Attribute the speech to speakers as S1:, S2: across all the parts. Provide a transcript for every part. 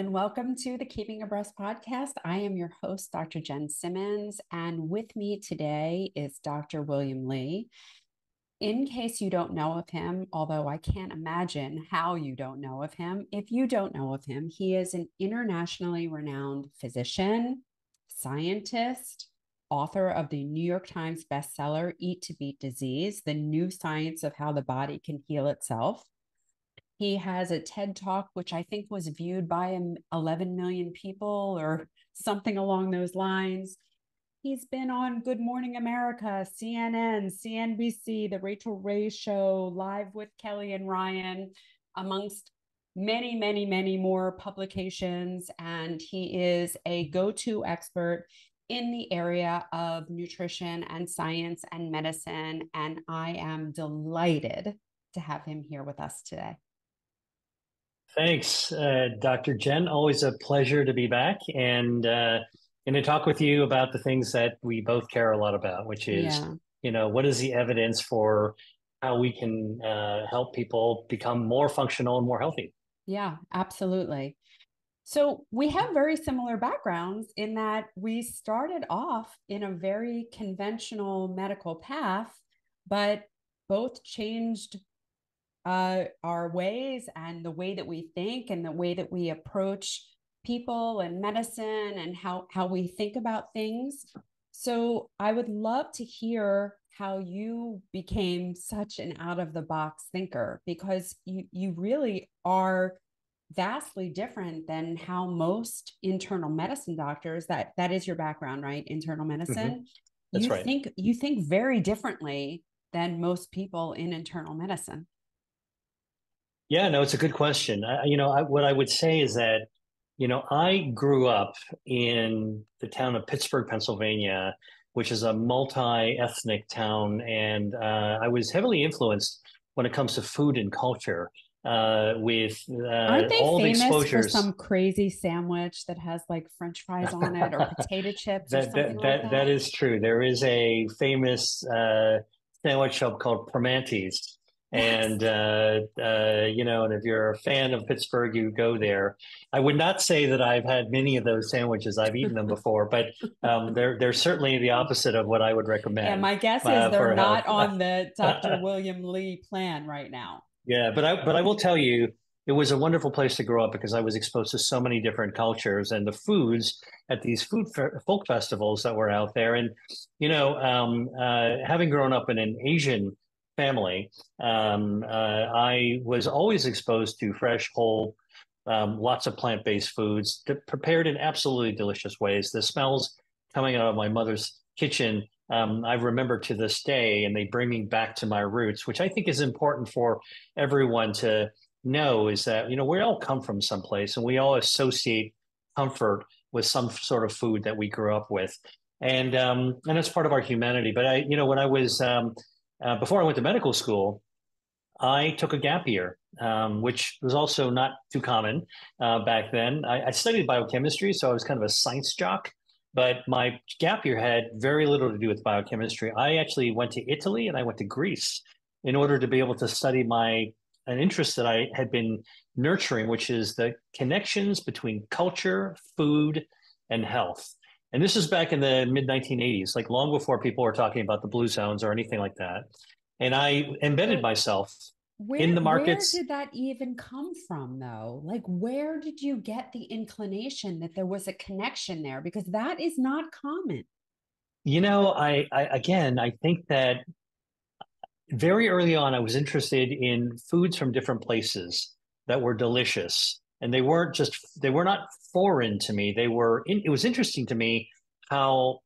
S1: and welcome to the Keeping Abreast podcast. I am your host, Dr. Jenn Simmons, and with me today is Dr. William Li. In case you don't know of him, although I can't imagine how you don't know of him, if you don't know of him, he is an internationally renowned physician, scientist, author of the New York Times bestseller, Eat to Beat Disease The New Science of How the Body Can Heal Itself he has a TED talk, which I think was viewed by 11 million people or something along those lines. He's been on Good Morning America, CNN, CNBC, The Rachael Ray Show, Live with Kelly and Ryan, amongst many, many, many more publications. And he is a go to expert in the area of nutrition and science and medicine. And I am delighted to have him here with us today.
S2: Thanks, uh, Dr. Jenn. Always a pleasure to be back and uh, and to talk with you about the things that we both care a lot about, which is yeah. you know what is the evidence for how we can uh, help people become more functional and more healthy.
S1: Yeah, absolutely. So we have very similar backgrounds in that we started off in a very conventional medical path, but both changed uh, our ways and the way that we think and the way that we approach people and medicine and how how we think about things. So I would love to hear how you became such an out of the box thinker because you you really are vastly different than how most internal medicine doctors that that is your background right internal mm-hmm. medicine mm-hmm.
S2: That's
S1: you
S2: right.
S1: think you think very differently than most people in internal medicine
S2: yeah, no, it's a good question. I, you know, I, what I would say is that, you know, I grew up in the town of Pittsburgh, Pennsylvania, which is a multi-ethnic town, and uh, I was heavily influenced when it comes to food and culture uh, with uh,
S1: Aren't they
S2: all
S1: famous
S2: the exposures.
S1: for some crazy sandwich that has like French fries on it or potato chips?
S2: that,
S1: that,
S2: like that, that is true. There is a famous uh, sandwich shop called Primanti's and uh, uh, you know, and if you're a fan of Pittsburgh, you go there. I would not say that I've had many of those sandwiches. I've eaten them before, but um, they're they're certainly the opposite of what I would recommend.
S1: And my guess uh, is they're not on the Dr. William Li plan right now.
S2: Yeah, but I but I will tell you, it was a wonderful place to grow up because I was exposed to so many different cultures and the foods at these food folk festivals that were out there. And you know, um, uh, having grown up in an Asian family, um, uh, I was always exposed to fresh, whole, um, lots of plant based foods prepared in absolutely delicious ways. The smells coming out of my mother's kitchen, um, I remember to this day, and they bring me back to my roots, which I think is important for everyone to know is that, you know, we all come from someplace and we all associate comfort with some sort of food that we grew up with. And um, and it's part of our humanity. But I, you know, when I was um, uh, before I went to medical school, I took a gap year, um, which was also not too common uh, back then. I, I, studied biochemistry, so I was kind of a science jock, but my gap year had very little to do with biochemistry. I actually went to Italy and I went to Greece in order to be able to study my an interest that I had been nurturing, which is the connections between culture, food, and health. And this is back in the mid 1980s, like long before people were talking about the blue zones or anything like that. And I embedded myself where, in the markets.
S1: Where did that even come from, though? Like, where did you get the inclination that there was a connection there? Because that is not common.
S2: You know, I, I again, I think that very early on, I was interested in foods from different places that were delicious and they weren't just they were not foreign to me they were in, it was interesting to me how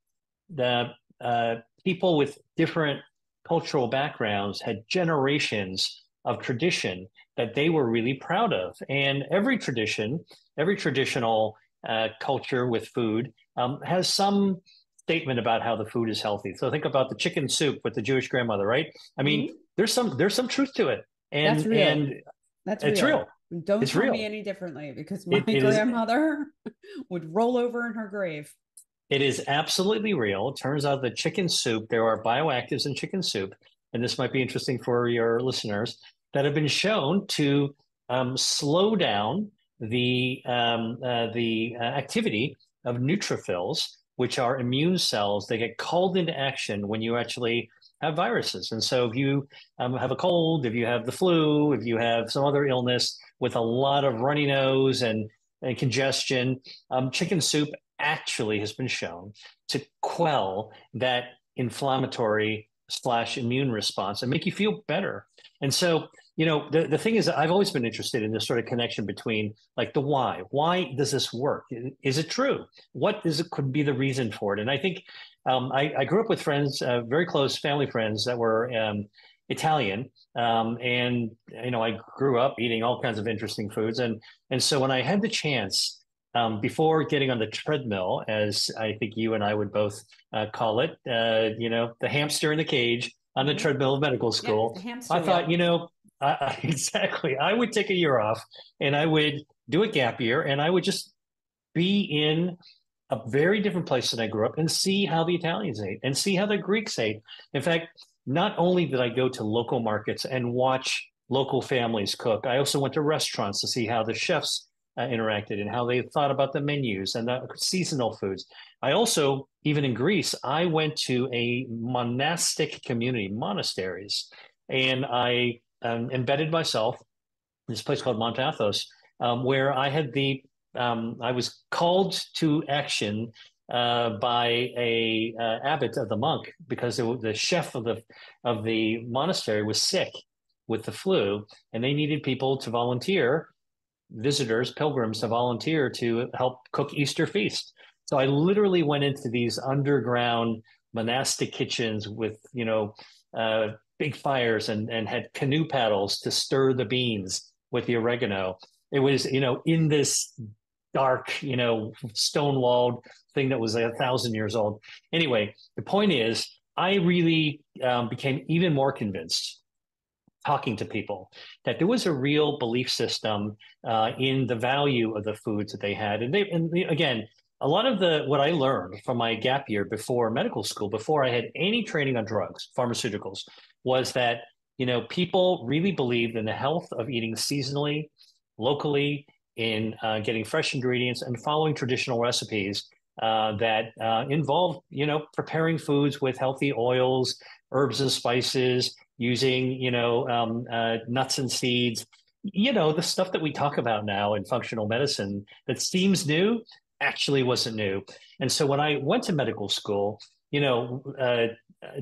S2: the uh, people with different cultural backgrounds had generations of tradition that they were really proud of and every tradition every traditional uh, culture with food um, has some statement about how the food is healthy so think about the chicken soup with the jewish grandmother right i mean mm-hmm. there's some there's some truth to it and
S1: That's real.
S2: and
S1: That's
S2: it's
S1: real.
S2: real
S1: don't
S2: it's
S1: tell
S2: real.
S1: me any differently because my it, it grandmother is, would roll over in her grave.
S2: It is absolutely real. It turns out that chicken soup, there are bioactives in chicken soup, and this might be interesting for your listeners, that have been shown to um, slow down the um, uh, the uh, activity of neutrophils, which are immune cells. They get called into action when you actually have viruses. And so, if you um, have a cold, if you have the flu, if you have some other illness with a lot of runny nose and, and congestion, um, chicken soup actually has been shown to quell that inflammatory slash immune response and make you feel better. And so, you know, the, the thing is, I've always been interested in this sort of connection between like the why. Why does this work? Is it true? What is it could be the reason for it? And I think um, I, I, grew up with friends, uh, very close family friends that were um, Italian, um, and you know, I grew up eating all kinds of interesting foods. And and so when I had the chance um, before getting on the treadmill, as I think you and I would both uh, call it, uh, you know, the hamster in the cage on the mm-hmm. treadmill of medical school. Yeah, I thought, you know, I, exactly. I would take a year off and I would do a gap year and I would just be in a very different place than I grew up and see how the Italians ate and see how the Greeks ate. In fact, not only did I go to local markets and watch local families cook, I also went to restaurants to see how the chefs uh, interacted and how they thought about the menus and the seasonal foods. I also, even in Greece, I went to a monastic community, monasteries, and I um, embedded myself in this place called Mount Athos, um, where I had the um, I was called to action uh, by a uh, abbot of the monk because the chef of the of the monastery was sick with the flu, and they needed people to volunteer, visitors, pilgrims to volunteer to help cook Easter feast. So I literally went into these underground monastic kitchens with you know uh, big fires and and had canoe paddles to stir the beans with the oregano. It was you know in this dark, you know, stone walled thing that was like a thousand years old. Anyway, the point is, I really um, became even more convinced talking to people that there was a real belief system uh, in the value of the foods that they had. And they, and again, a lot of the what I learned from my gap year before medical school, before I had any training on drugs, pharmaceuticals, was that you know people really believed in the health of eating seasonally, locally, in uh, getting fresh ingredients and following traditional recipes uh, that uh, involve, you know, preparing foods with healthy oils, herbs and spices, using, you know, um, uh, nuts and seeds. You know, the stuff that we talk about now in functional medicine that seems new actually wasn't new. And so when I went to medical school, you know, uh,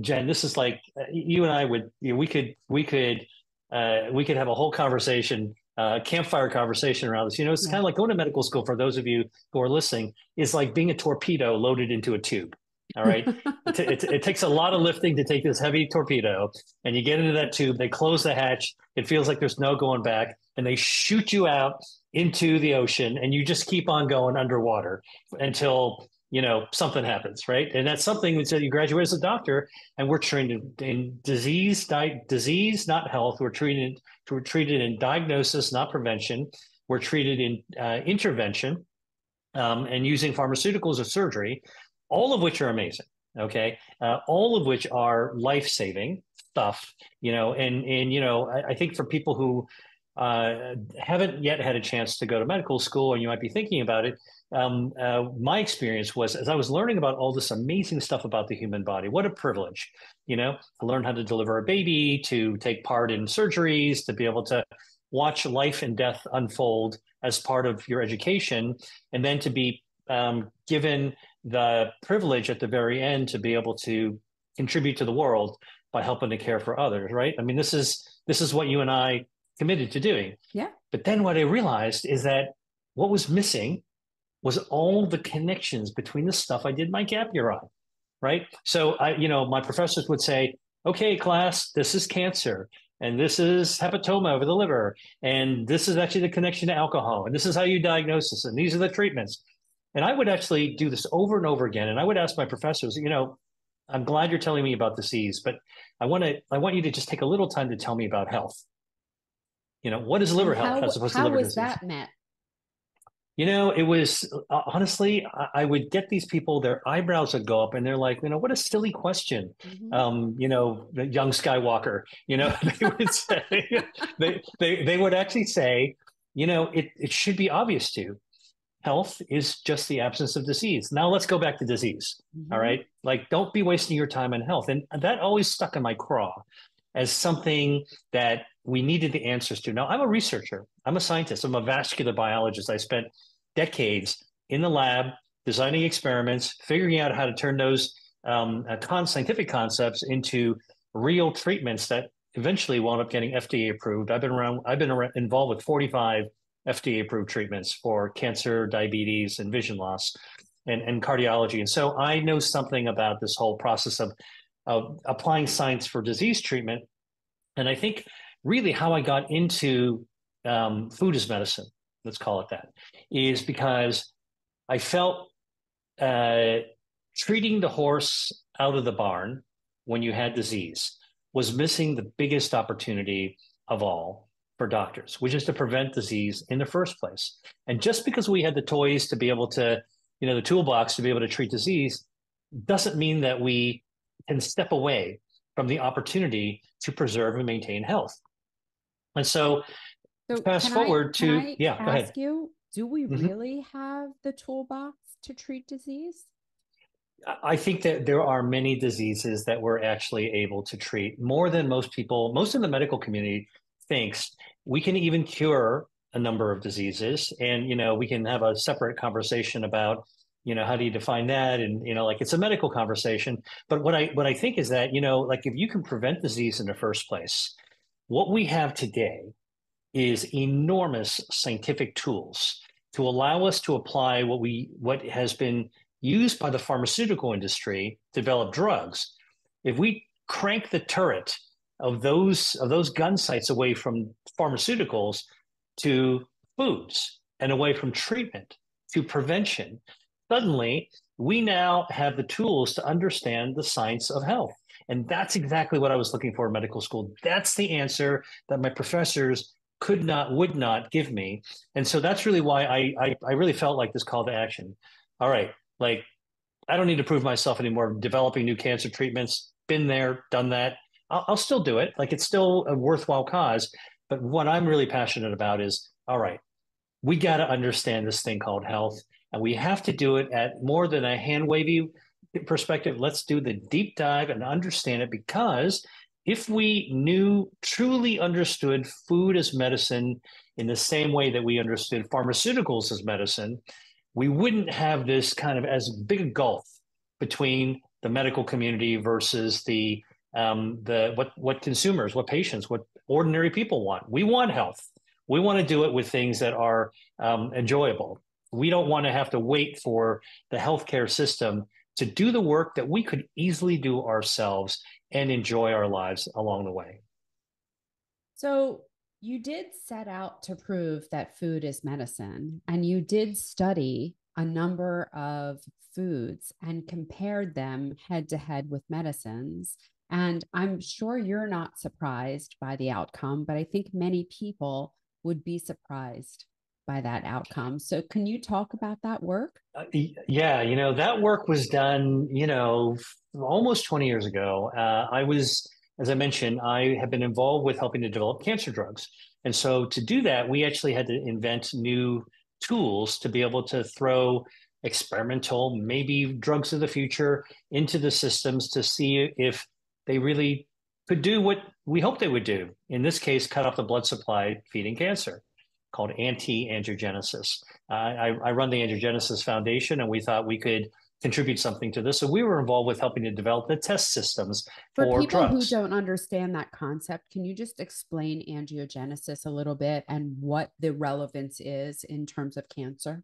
S2: Jenn, this is like uh, you and I would, you know, we could, we could, uh, we could have a whole conversation uh, campfire conversation around this. You know, it's yeah. kind of like going to medical school for those of you who are listening is like being a torpedo loaded into a tube. All right. it, it, it, takes a lot of lifting to take this heavy torpedo, and you get into that tube. They close the hatch. It feels like there's no going back, and they shoot you out into the ocean, and you just keep on going underwater until you know something happens right? And that's something that you graduate as a doctor and we're trained in, in disease di- disease not health. We're treated we're treated in diagnosis not prevention. We're treated in uh, intervention um, and using pharmaceuticals or surgery all of which are amazing okay? Uh, all of which are life-saving stuff you know? And and you know I, I think for people who uh, haven't yet had a chance to go to medical school and you might be thinking about it um, uh, my experience was as I was learning about all this amazing stuff about the human body, what a privilege, you know, to learn how to deliver a baby, to take part in surgeries, to be able to watch life and death unfold as part of your education, and then to be um, given the privilege at the very end to be able to contribute to the world by helping to care for others, right? I mean, this is this is what you and I committed to doing.
S1: Yeah.
S2: But then what I realized is that what was missing was all the connections between the stuff I did my gap year on, right? So I, you know, my professors would say, okay, class, this is cancer. And this is hepatoma over the liver. And this is actually the connection to alcohol. And this is how you diagnose this. And these are the treatments. And I would actually do this over and over again. And I would ask my professors, you know, I'm glad you're telling me about disease, but I want to, I want you to just take a little time to tell me about health. You know, what is liver health
S1: as opposed to liver disease? How was that met?
S2: You know, it was uh, honestly, I, I, would get these people, their eyebrows would go up and they're like, you know, what a silly question. Mm-hmm. Um, you know, the young Skywalker, you know, they would say, they, they, they would actually say, you know, it, it should be obvious to you. Health is just the absence of disease. Now let's go back to disease. Mm-hmm. All right. Like, don't be wasting your time on health. And that always stuck in my craw as something that we needed the answers to. Now, I'm a researcher, I'm a scientist, I'm a vascular biologist. I spent decades in the lab designing experiments, figuring out how to turn those um, uh, con- scientific concepts into real treatments that eventually wound up getting FDA approved. I've been around, I've been around, involved with 45 FDA approved treatments for cancer, diabetes, and vision loss and, and cardiology. And so I know something about this whole process of, of applying science for disease treatment. And I think really how I got into um, food as medicine, let's call it that, is because I felt uh, treating the horse out of the barn when you had disease was missing the biggest opportunity of all for doctors, which is to prevent disease in the first place. And just because we had the toys to be able to, you know, the toolbox to be able to treat disease doesn't mean that we can step away from the opportunity to preserve and maintain health. And so, so fast forward I, to
S1: I
S2: yeah,
S1: go ahead. You, do we mm-hmm. really have the toolbox to treat disease?
S2: I think that there are many diseases that we're actually able to treat more than most people, most of the medical community thinks. We can even cure a number of diseases. And, you know, we can have a separate conversation about, you know, how do you define that? And, you know, like it's a medical conversation. But what I what I think is that, you know, like if you can prevent disease in the first place, what we have today is enormous scientific tools to allow us to apply what we what has been used by the pharmaceutical industry to develop drugs. If we crank the turret of those of those gun sights away from pharmaceuticals to foods and away from treatment to prevention, suddenly we now have the tools to understand the science of health. And that's exactly what I was looking for in medical school. That's the answer that my professors could not, would not give me. And so that's really why I, I, I really felt like this call to action. All right, like I don't need to prove myself anymore. Developing new cancer treatments, been there, done that. I'll, I'll still do it. Like it's still a worthwhile cause. But what I'm really passionate about is all right, we got to understand this thing called health, and we have to do it at more than a hand wavy perspective. Let's do the deep dive and understand it because if we knew, truly understood food as medicine in the same way that we understood pharmaceuticals as medicine, we wouldn't have this kind of as big a gulf between the medical community versus the um, the what what consumers, what patients, what ordinary people want. We want health. We want to do it with things that are um, enjoyable. We don't want to have to wait for the healthcare system to do the work that we could easily do ourselves and enjoy our lives along the way.
S1: So, you did set out to prove that food is medicine, and you did study a number of foods and compared them head to head with medicines. And I'm sure you're not surprised by the outcome, but I think many people would be surprised by that outcome. So, can you talk about that work?
S2: Uh, yeah, you know, that work was done, you know, almost 20 years ago. Uh, I was, as I mentioned, I have been involved with helping to develop cancer drugs. And so, to do that, we actually had to invent new tools to be able to throw experimental, maybe drugs of the future into the systems to see if they really could do what we hoped they would do. In this case, cut off the blood supply feeding cancer called anti-angiogenesis. Uh, I, I, run the Angiogenesis Foundation, and we thought we could contribute something to this. So we were involved with helping to develop the test systems for,
S1: for people
S2: drugs.
S1: who don't understand that concept. Can you just explain angiogenesis a little bit and what the relevance is in terms of cancer?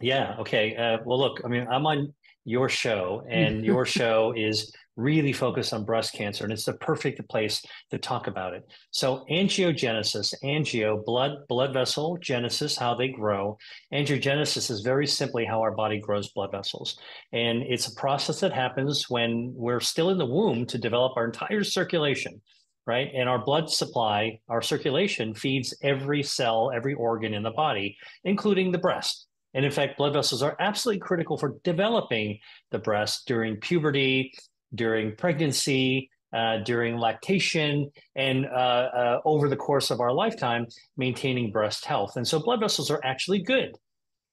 S2: Yeah. Okay. Uh, well, look. I mean, I'm on your show, and your show is really focused on breast cancer, and it's the perfect place to talk about it. So, angiogenesis, angio, blood, blood vessel, genesis, how they grow. Angiogenesis is very simply how our body grows blood vessels. And it's a process that happens when we're still in the womb to develop our entire circulation right? And our blood supply, our circulation feeds every cell, every organ in the body, including the breast. And in fact, blood vessels are absolutely critical for developing the breast during puberty, during pregnancy, uh, during lactation, and uh, uh, over the course of our lifetime, maintaining breast health. And so blood vessels are actually good.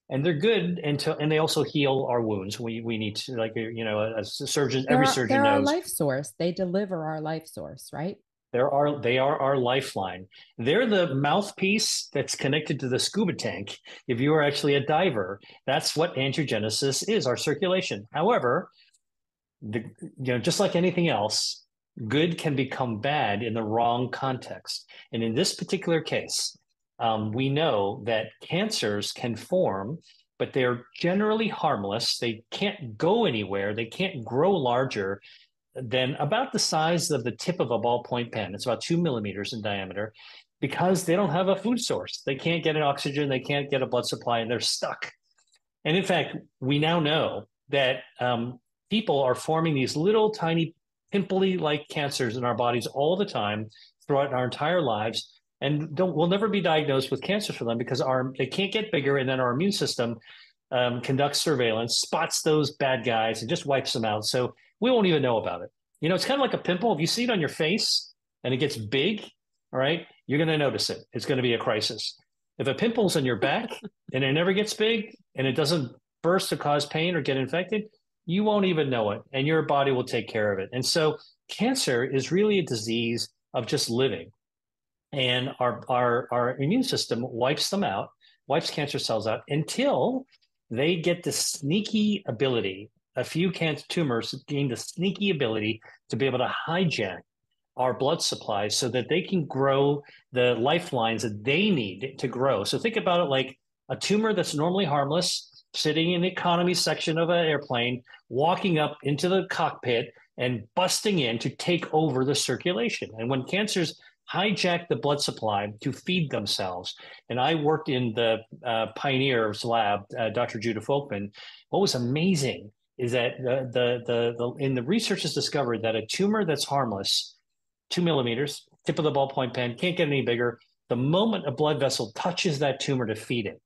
S2: And they're good until, and they also heal our wounds. We we need to, like you know, as surgeons, every
S1: they're,
S2: surgeon
S1: they're
S2: knows.
S1: our life source. They deliver our life source, right?
S2: They're our, they are our lifeline. They're the mouthpiece that's connected to the scuba tank. If you are actually a diver, that's what angiogenesis is, our circulation. However, the, you know, just like anything else, good can become bad in the wrong context. And in this particular case, um, we know that cancers can form, but they're generally harmless. They can't go anywhere. They can't grow larger than about the size of the tip of a ballpoint pen. It's about two millimeters in diameter because they don't have a food source. They can't get an oxygen, they can't get a blood supply, and they're stuck. And in fact, we now know that um, people are forming these little tiny pimply like cancers in our bodies all the time throughout our entire lives and don't we'll never be diagnosed with cancer for them because our they can't get bigger and then our immune system um, conducts surveillance spots those bad guys and just wipes them out so we won't even know about it. You know, it's kind of like a pimple. If you see it on your face and it gets big, all right, you're going to notice it. It's going to be a crisis. If a pimple's on your back and it never gets big and it doesn't burst to cause pain or get infected, you won't even know it and your body will take care of it. And so cancer is really a disease of just living. And our, our, our immune system wipes them out, wipes cancer cells out until they get the sneaky ability a few cancer tumors gain the sneaky ability to be able to hijack our blood supply so that they can grow the lifelines that they need to grow. So think about it like a tumor that's normally harmless, sitting in the economy section of an airplane, walking up into the cockpit and busting in to take over the circulation. And when cancers hijack the blood supply to feed themselves, and I worked in the uh, Pioneers lab, uh, Dr. Judah Folkman, what was amazing is that the, the, the, the in the research has discovered that a tumor that's harmless, two millimeters, tip of the ballpoint pen, can't get any bigger. The moment a blood vessel touches that tumor to feed it,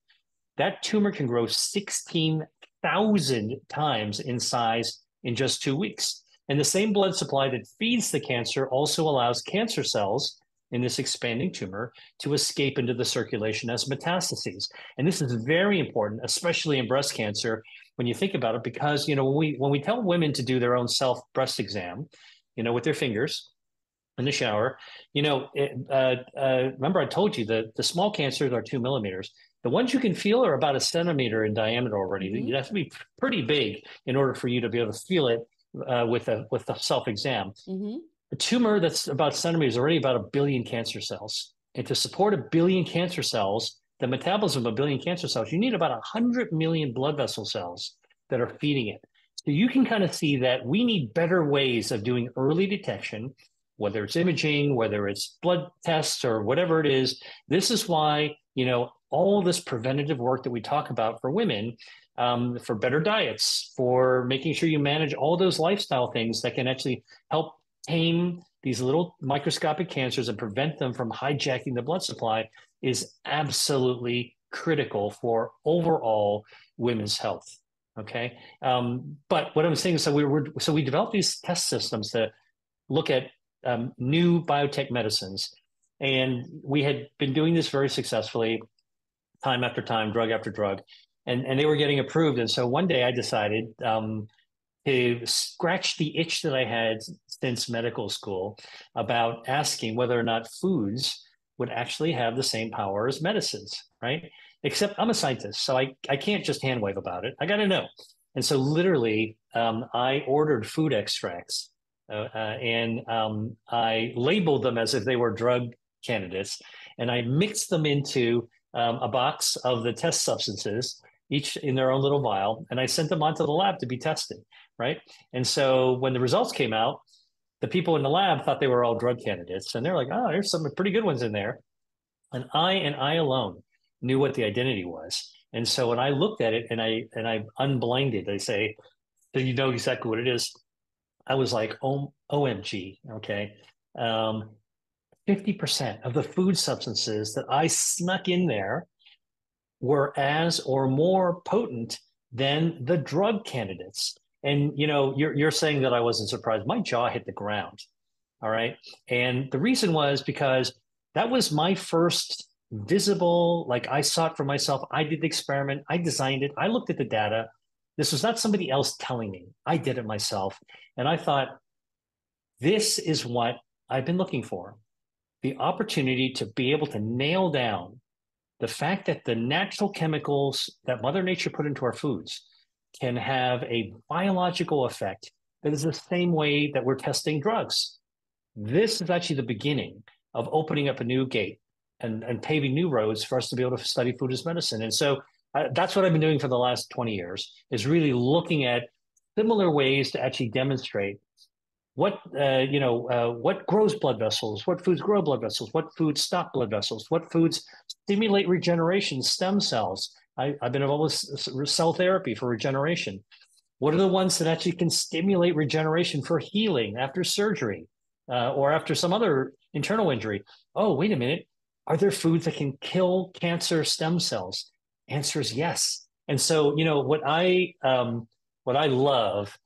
S2: that tumor can grow 16,000 times in size in just two weeks. And the same blood supply that feeds the cancer also allows cancer cells in this expanding tumor to escape into the circulation as metastases. And this is very important, especially in breast cancer, when you think about it, because you know when we when we tell women to do their own self breast exam, you know, with their fingers in the shower, you know, it, uh, uh, remember I told you that the small cancers are two millimeters. The ones you can feel are about a centimeter in diameter already. Mm-hmm. You have to be pretty big in order for you to be able to feel it uh, with a with a self exam. Mm-hmm. A tumor that's about centimeters already about a billion cancer cells, and to support a billion cancer cells, the metabolism of a billion cancer cells, you need about 100 million blood vessel cells that are feeding it. So you can kind of see that we need better ways of doing early detection, whether it's imaging, whether it's blood tests or whatever it is. This is why, you know, all this preventative work that we talk about for women, um, for better diets, for making sure you manage all those lifestyle things that can actually help tame these little microscopic cancers and prevent them from hijacking the blood supply is absolutely critical for overall women's health. Okay, um, but what I'm saying is, so we were so we developed these test systems to look at um, new biotech medicines, and we had been doing this very successfully, time after time, drug after drug, and and they were getting approved. And so one day I decided um, to scratch the itch that I had since medical school about asking whether or not foods would actually have the same power as medicines, right? Except I'm a scientist, so I, I can't just hand wave about it. I got to know. And so, literally, um, I ordered food extracts uh, uh, and um, I labeled them as if they were drug candidates. And I mixed them into um, a box of the test substances, each in their own little vial. And I sent them onto the lab to be tested, right? And so, when the results came out, the people in the lab thought they were all drug candidates, and they're like, "Oh, there's some pretty good ones in there." And I and I alone knew what the identity was. And so when I looked at it and I and I unblinded, I say, "So you know exactly what it is." I was like, "Oh, OMG!" Okay, um, fifty percent of the food substances that I snuck in there were as or more potent than the drug candidates. And you know, you're you're saying that I wasn't surprised. My jaw hit the ground. All right. And the reason was because that was my first visible, like I saw it for myself. I did the experiment, I designed it, I looked at the data. This was not somebody else telling me. I did it myself. And I thought, this is what I've been looking for the opportunity to be able to nail down the fact that the natural chemicals that Mother Nature put into our foods can have a biological effect that is the same way that we're testing drugs. This is actually the beginning of opening up a new gate and, and paving new roads for us to be able to study food as medicine. And so uh, that's what I've been doing for the last 20 years is really looking at similar ways to actually demonstrate what uh, you know uh, what grows blood vessels what foods grow blood vessels what foods stop blood vessels what foods stimulate regeneration stem cells I, have been involved with cell therapy for regeneration. What are the ones that actually can stimulate regeneration for healing after surgery uh, or after some other internal injury? Oh wait a minute. Are there foods that can kill cancer stem cells? Answer is yes. And so you know what i um, what i love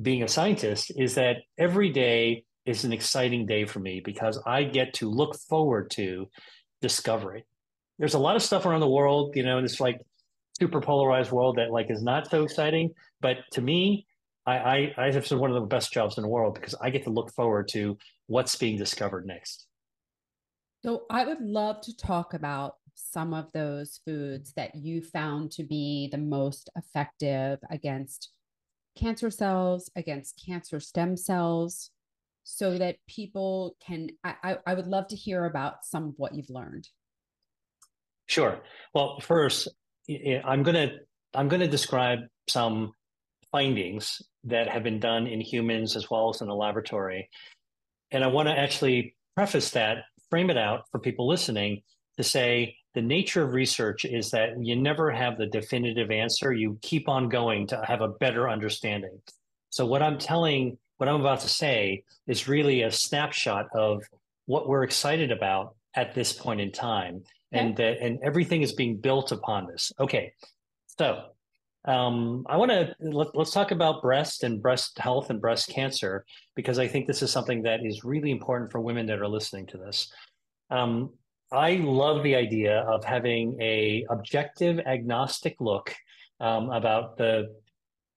S2: being a scientist is that every day is an exciting day for me because I get to look forward to discovery. There's a lot of stuff around the world, you know, in this like super polarized world that like is not so exciting. But to me, I, I, I have one of the best jobs in the world because I get to look forward to what's being discovered next.
S1: So I would love to talk about some of those foods that you found to be the most effective against cancer cells, against cancer stem cells, so that people can. I, I would love to hear about some of what you've learned.
S2: Sure. Well, first, I'm gonna I'm gonna describe some findings that have been done in humans as well as in the laboratory, and I want to actually preface that, frame it out for people listening to say the nature of research is that you never have the definitive answer. You keep on going to have a better understanding. So, what I'm telling, what I'm about to say is really a snapshot of what we're excited about at this point in time. Okay. And that, and everything is being built upon this. Okay. So, um, I want to let, us talk about breast and breast health and breast cancer because I think this is something that is really important for women that are listening to this. Um, I love the idea of having a objective, agnostic look um, about the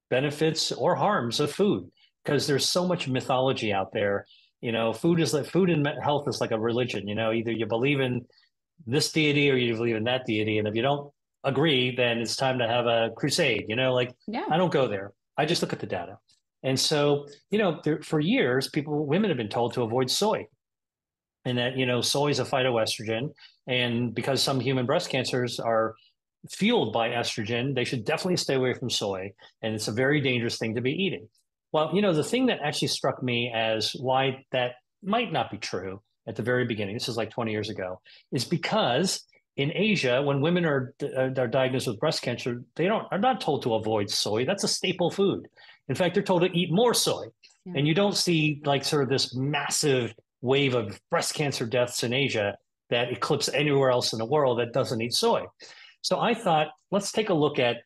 S2: benefits or harms of food because there's so much mythology out there. You know, food is like food and health is like a religion. You know, either you believe in this deity or you believe in that deity, and if you don't agree, then it's time to have a crusade. You know, like yeah. I don't go there. I just look at the data. And so, you know, there, for years, people, women have been told to avoid soy and that you know soy is a phytoestrogen and because some human breast cancers are fueled by estrogen they should definitely stay away from soy and it's a very dangerous thing to be eating well you know the thing that actually struck me as why that might not be true at the very beginning this is like 20 years ago is because in asia when women are, uh, are diagnosed with breast cancer they don't are not told to avoid soy that's a staple food in fact they're told to eat more soy yeah. and you don't see like sort of this massive wave of breast cancer deaths in Asia that eclipse anywhere else in the world that doesn't eat soy. So I thought, let's take a look at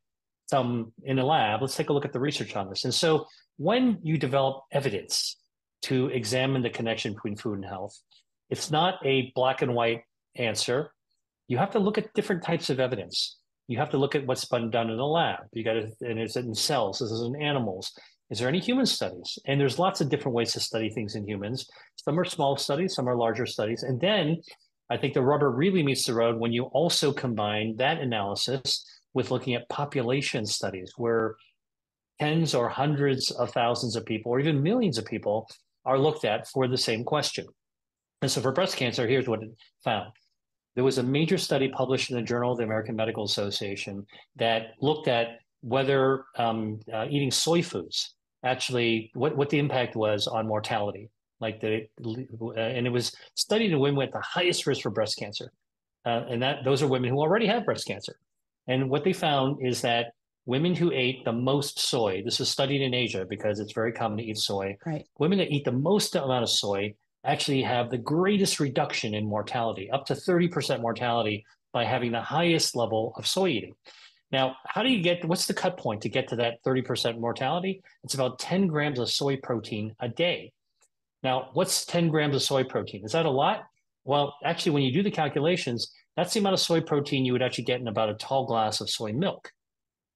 S2: some in the lab, let's take a look at the research on this. And so when you develop evidence to examine the connection between food and health, it's not a black and white answer. You have to look at different types of evidence. You have to look at what's been done in the lab. You got to, and is it in cells? Is it in animals? Is there any human studies? And there's lots of different ways to study things in humans. Some are small studies, some are larger studies. And then I think the rubber really meets the road when you also combine that analysis with looking at population studies where tens or hundreds of thousands of people or even millions of people are looked at for the same question. And so for breast cancer, here's what it found. There was a major study published in the Journal of the American Medical Association that looked at whether um, uh, eating soy foods actually what, what the impact was on mortality. Like the uh, and it was studied in women with the highest risk for breast cancer. Uh, and that those are women who already have breast cancer. And what they found is that women who ate the most soy this was studied in asia because it's very common to eat soy.
S1: Right.
S2: Women that eat the most amount of soy actually have the greatest reduction in mortality up to 30% mortality by having the highest level of soy eating now, how do you get, what's the cut point to get to that 30% mortality? It's about 10 grams of soy protein a day. Now, what's 10 grams of soy protein? Is that a lot? Well, actually, when you do the calculations, that's the amount of soy protein you would actually get in about a tall glass of soy milk,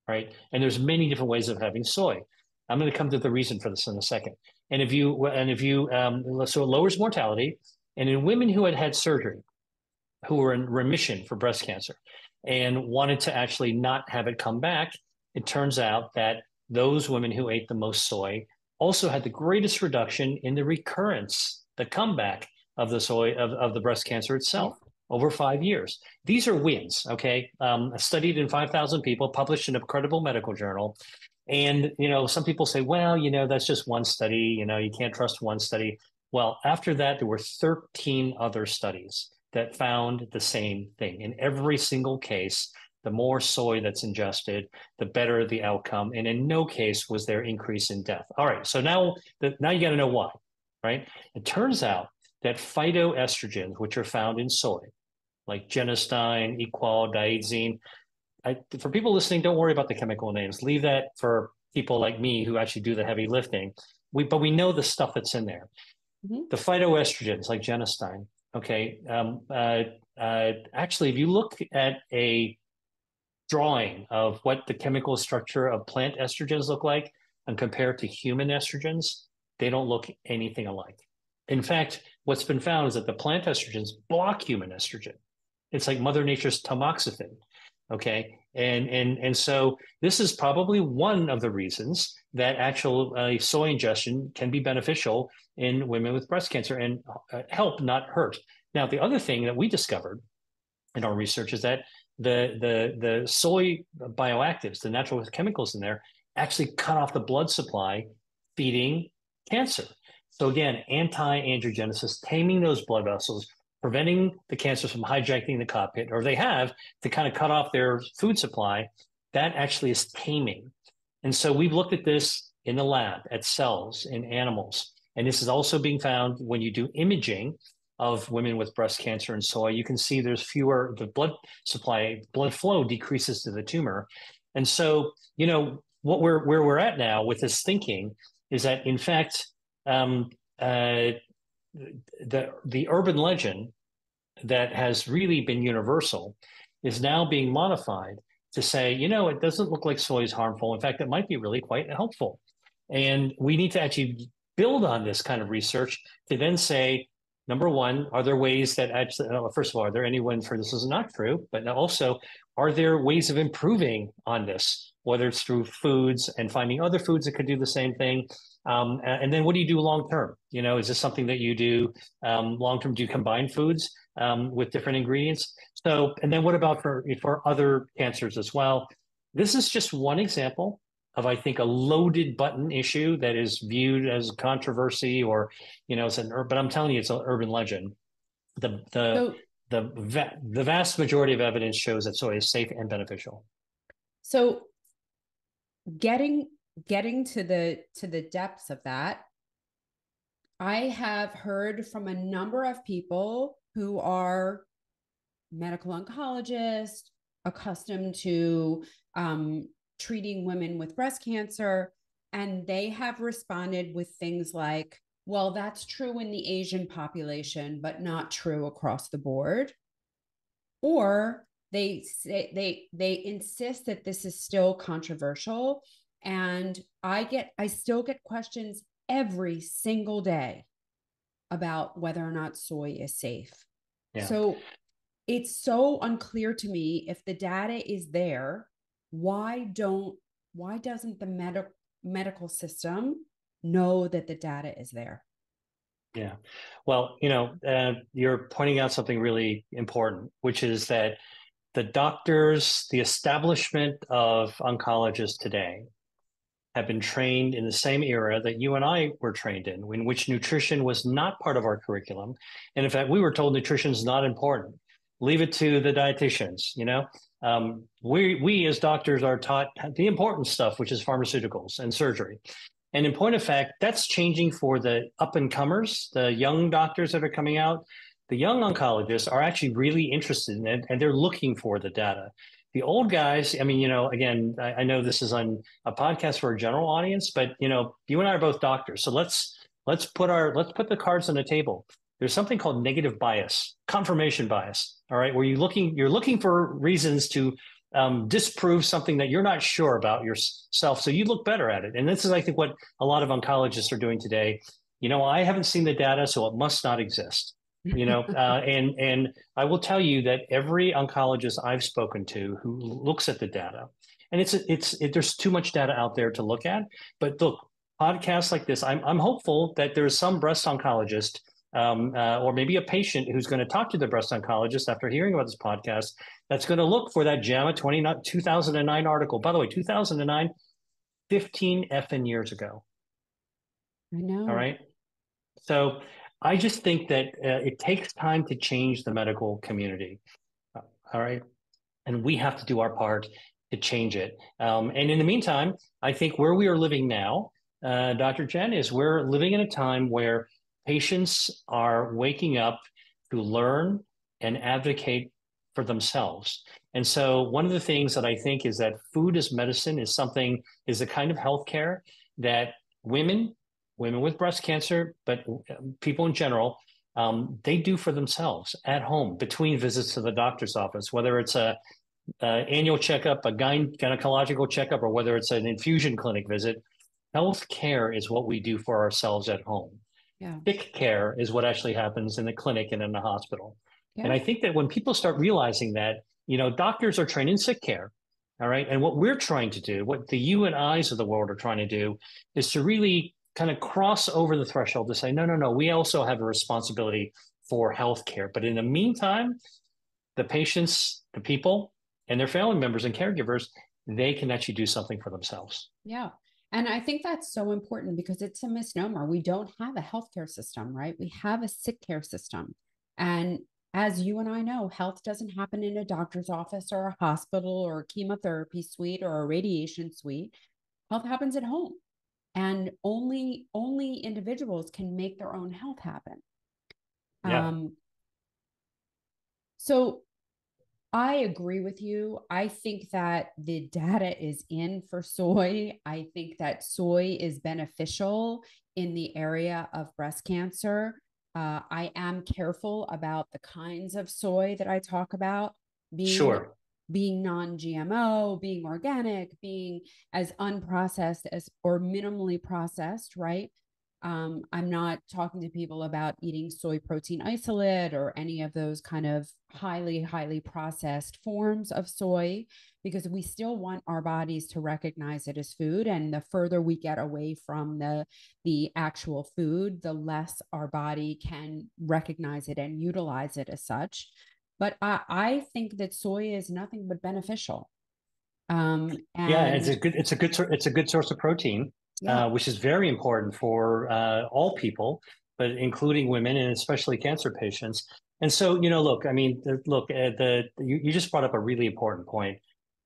S2: right? And there's many different ways of having soy. I'm going to come to the reason for this in a second. And if you and if you um, so it lowers mortality, and in women who had had surgery, who were in remission for breast cancer, and wanted to actually not have it come back, it turns out that those women who ate the most soy also had the greatest reduction in the recurrence, the comeback of the soy of, of the breast cancer itself over five years. These are wins, okay? Um, studied in 5,000 people, published in a credible medical journal. And, you know, some people say, well, you know, that's just one study, you know, you can't trust one study. Well, after that, there were 13 other studies that found the same thing. In every single case, the more soy that's ingested, the better the outcome. And in no case was there increase in death. All right, so now, the, now you got to know why, right? It turns out that phytoestrogens, which are found in soy, like genistein, equol, daidzein, I, for people listening, don't worry about the chemical names. Leave that for people like me who actually do the heavy lifting. We, but we know the stuff that's in there. Mm-hmm. The phytoestrogens, like genistein, okay. Um, uh, uh, actually, if you look at a drawing of what the chemical structure of plant estrogens look like and compare it to human estrogens, they don't look anything alike. In fact, what's been found is that the plant estrogens block human estrogen. It's like Mother Nature's tamoxifen. Okay, and and and so this is probably one of the reasons that actual uh, soy ingestion can be beneficial in women with breast cancer and uh, help, not hurt. Now, the other thing that we discovered in our research is that the the the soy bioactives, the natural chemicals in there, actually cut off the blood supply, feeding cancer. So again, anti-angiogenesis, taming those blood vessels, preventing the cancers from hijacking the cockpit, or they have to kind of cut off their food supply, that actually is taming. And so we've looked at this in the lab at cells in animals. And this is also being found when you do imaging of women with breast cancer and soy. You can see there's fewer, the blood supply, blood flow decreases to the tumor. And so, you know, what we're where we're at now with this thinking is that in fact, um, uh, the the urban legend that has really been universal is now being modified to say, you know, it doesn't look like soy is harmful. In fact, it might be really quite helpful. And we need to actually build on this kind of research to then say, number one, are there ways that actually, uh, first of all, are there any ones for this is not true? But also, are there ways of improving on this, whether it's through foods and finding other foods that could do the same thing? Um, and then what do you do long term? You know, is this something that you do um, long term? Do you combine foods um, with different ingredients? So, and then what about for for other cancers as well? This is just one example of I think a loaded button issue that is viewed as controversy or you know it's an but I'm telling you it's an urban legend. The the so, the va- the vast majority of evidence shows that soy is safe and beneficial.
S1: So getting getting to the to the depths of that i have heard from a number of people who are medical oncologists accustomed to um, treating women with breast cancer and they have responded with things like well that's true in the asian population but not true across the board. Or they say they they insist that this is still controversial and I get, I still get questions every single day about whether or not soy is safe. Yeah. So it's so unclear to me if the data is there, why don't, why doesn't the med- medical system know that the data is there?
S2: Yeah. Well, you know, uh, you're pointing out something really important, which is that the doctors, the establishment of oncologists today have been trained in the same era that you and I were trained in, in which nutrition was not part of our curriculum. And in fact, we were told nutrition is not important. Leave it to the dietitians, you know? Um, we, we as doctors are taught the important stuff, which is pharmaceuticals and surgery. And in point of fact, that's changing for the up and comers, the young doctors that are coming out. The young oncologists are actually really interested in it and they're looking for the data the old guys i mean you know again I, I, know this is on a podcast for a general audience but you know you and i are both doctors so let's let's put our let's put the cards on the table. There's something called negative bias, confirmation bias. All right, where you looking you're looking for reasons to um, disprove something that you're not sure about yourself, so you look better at it. And this is, I think, what a lot of oncologists are doing today. You know, I haven't seen the data, so it must not exist. You know, uh, and and I will tell you that every oncologist I've spoken to who looks at the data, and it's it's it, there's too much data out there to look at. But look, podcasts like this, I'm I'm hopeful that there's some breast oncologist um, uh, or maybe a patient who's going to talk to the breast oncologist after hearing about this podcast that's going to look for that JAMA 20, 2009 article. By the way, 2009, 15 effing years ago.
S1: I know.
S2: All right. So I just think that uh, it takes time to change the medical community. Uh, all right. And we have to do our part to change it. Um, and in the meantime, I think where we are living now, uh, Dr. Jenn, is we're living in a time where patients are waking up to learn and advocate for themselves. And so one of the things that I think is that food as medicine is something is a kind of healthcare that women, women with breast cancer, but people in general, um, they do for themselves at home between visits to the doctor's office, whether it's a, a annual checkup, a gyne- gynecological checkup, or whether it's an infusion clinic visit. Health care is what we do for ourselves at home. Yeah. Sick care is what actually happens in the clinic and in the hospital. Yeah. And I think that when people start realizing that, you know, doctors are trained in sick care. All right. And what we're trying to do, what the you and I's of the world are trying to do, is to really kind of cross over the threshold to say, no, no, no, we also have a responsibility for healthcare. But in the meantime, the patients, the people, and their family members and caregivers, they can actually do something for themselves.
S1: Yeah. And I think that's so important because it's a misnomer. We don't have a healthcare system, right? We have a sick care system. And as you and I know, health doesn't happen in a doctor's office or a hospital or a chemotherapy suite or a radiation suite. Health happens at home. And only only individuals can make their own health happen. Yeah. Um, so I agree with you. I think that the data is in for soy. I think that soy is beneficial in the area of breast cancer. Uh, I am careful about the kinds of soy that I talk about being sure. Being non-GMO, being organic, being as unprocessed as or minimally processed, right? Um, I'm not talking to people about eating soy protein isolate or any of those kind of highly, highly processed forms of soy because we still want our bodies to recognize it as food. And the further we get away from the, the actual food, the less our body can recognize it and utilize it as such. But I, I think that soy is nothing but beneficial.
S2: Um, and yeah, it's a good, it's a good, it's a good source of protein yeah. uh, which is very important for uh, all people, but including women and especially cancer patients. And so, you know, look, I mean, look, uh, the you, you just brought up a really important point,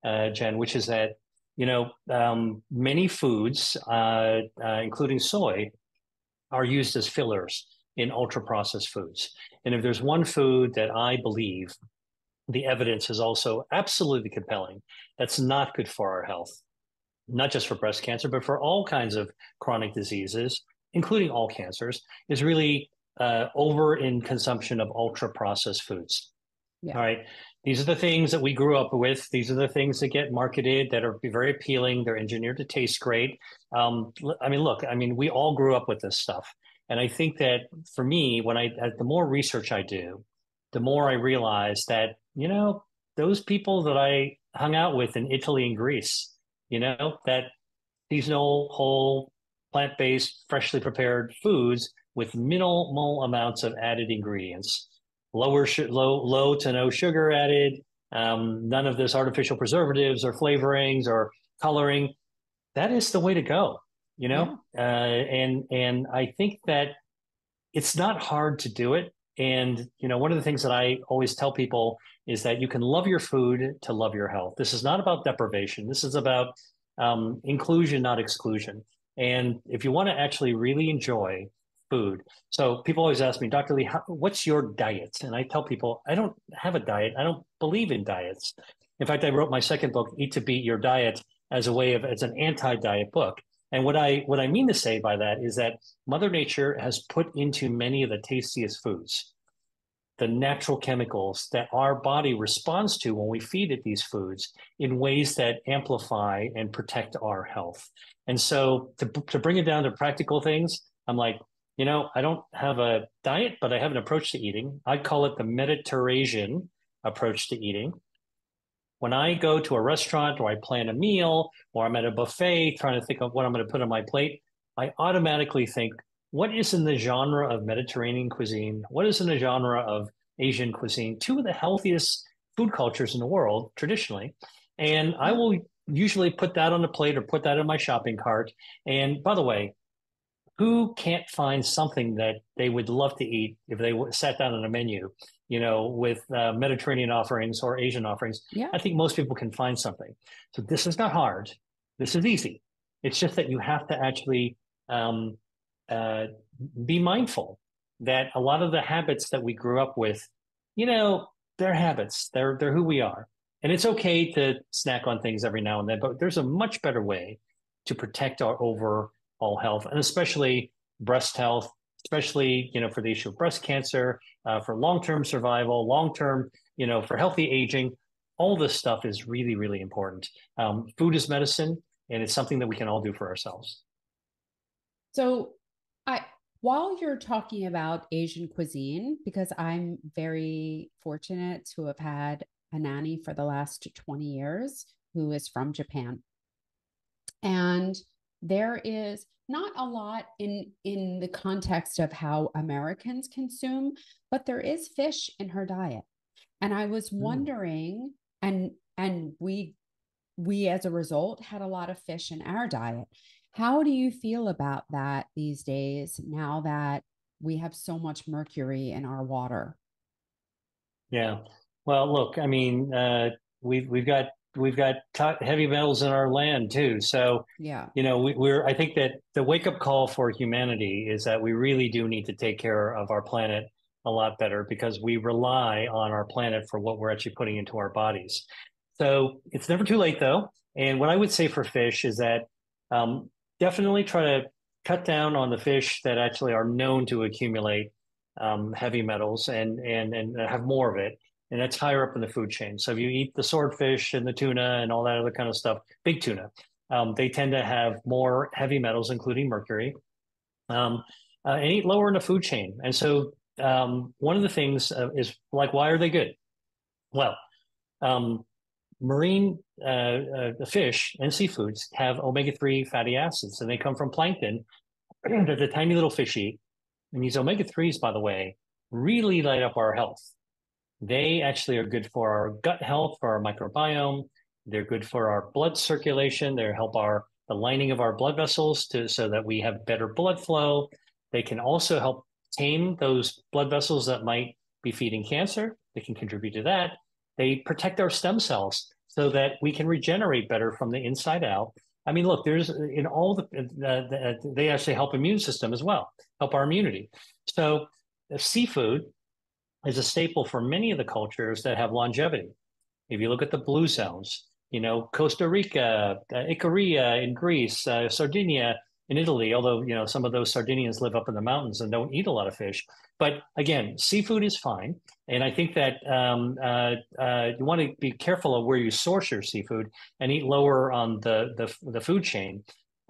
S2: uh, Jenn, which is that you know um, many foods, uh, uh, including soy, are used as fillers in ultra processed foods. And if there's one food that I believe the evidence is also absolutely compelling that's not good for our health not just for breast cancer, but for all kinds of chronic diseases, including all cancers, is really uh, over in consumption of ultra processed foods. Yeah. All right. These are the things that we grew up with. These are the things that get marketed that are very appealing. They're engineered to taste great. Um, I mean, look, I mean, we all grew up with this stuff. And I think that for me, when I, the more research I do, the more I realize that, you know, those people that I hung out with in Italy and Greece, you know, that seasonal, whole, plant based, freshly prepared foods with minimal amounts of added ingredients, lower, sh- low, low to no sugar added, um, none of this artificial preservatives or flavorings or coloring. That is the way to go, you know? Yeah. Uh, and, and I think that it's not hard to do it. And, you know, one of the things that I always tell people is that you can love your food to love your health. This is not about deprivation. This is about um, inclusion, not exclusion. And if you want to actually really enjoy food, so people always ask me, Dr. Li, how, what's your diet? And I tell people, I don't have a diet. I don't believe in diets. In fact, I wrote my second book, Eat to Beat Your Diet, as a way of as an anti-diet book. And what I what I mean to say by that is that Mother Nature has put into many of the tastiest foods the natural chemicals that our body responds to when we feed it these foods in ways that amplify and protect our health. And so to, to bring it down to practical things, I'm like, you know, I don't have a diet, but I have an approach to eating. I call it the Mediterrasian approach to eating. When I go to a restaurant or I plan a meal or I'm at a buffet trying to think of what I'm going to put on my plate, I automatically think, what is in the genre of Mediterranean cuisine? What is in the genre of Asian cuisine? Two of the healthiest food cultures in the world traditionally. And I will usually put that on the plate or put that in my shopping cart. And by the way, who can't find something that they would love to eat if they sat down on a menu, you know, with uh, Mediterranean offerings or Asian offerings?
S1: Yeah.
S2: I think most people can find something. So this is not hard. This is easy. It's just that you have to actually um, uh, be mindful that a lot of the habits that we grew up with, you know, they're habits. They're they're who we are. And it's okay to snack on things every now and then, but there's a much better way to protect our overall health, and especially breast health, especially you know for the issue of breast cancer, uh, for long-term survival, long-term you know for healthy aging. All this stuff is really really important. Um, food is medicine, and it's something that we can all do for ourselves.
S1: So, I while you're talking about Asian cuisine, because I'm very fortunate to have had a nanny for the last 20 years who is from Japan. And there is not a lot in in the context of how Americans consume, but there is fish in her diet. And I was hmm. wondering mm. and and we we as a result had a lot of fish in our diet. How do you feel about that these days now that we have so much mercury in our water?
S2: Yeah. Well, look, I mean, uh, we've we've got we've got heavy metals in our land too. So
S1: yeah,
S2: you know, we, we're I think that the wake up call for humanity is that we really do need to take care of our planet a lot better because we rely on our planet for what we're actually putting into our bodies. So it's never too late though. And what I would say for fish is that um, definitely try to cut down on the fish that actually are known to accumulate um, heavy metals and and and have more of it and that's higher up in the food chain. So if you eat the swordfish and the tuna and all that other kind of stuff, big tuna, um, they tend to have more heavy metals, including mercury, um, uh, and eat lower in the food chain. And so um, one of the things uh, is like, why are they good? Well, um, marine uh, uh fish and seafoods have omega-3 fatty acids, and they come from plankton that the tiny little fish eat. And these omega-3s, by the way, really light up our health. They actually are good for our gut health, for our microbiome. They're good for our blood circulation. They help our the lining of our blood vessels to so that we have better blood flow. They can also help tame those blood vessels that might be feeding cancer. They can contribute to that. They protect our stem cells so that we can regenerate better from the inside out. I mean, look, there's in all the, the, the they actually help immune system as well, help our immunity. So seafood is a staple for many of the cultures that have longevity. If you look at the blue zones, you know, Costa Rica, uh, Icaria in Greece, uh, Sardinia in Italy, although, you know, some of those Sardinians live up in the mountains and don't eat a lot of fish. But again, seafood is fine. And I think that um, uh, uh, you want to be careful of where you source your seafood and eat lower on the, the, the food chain.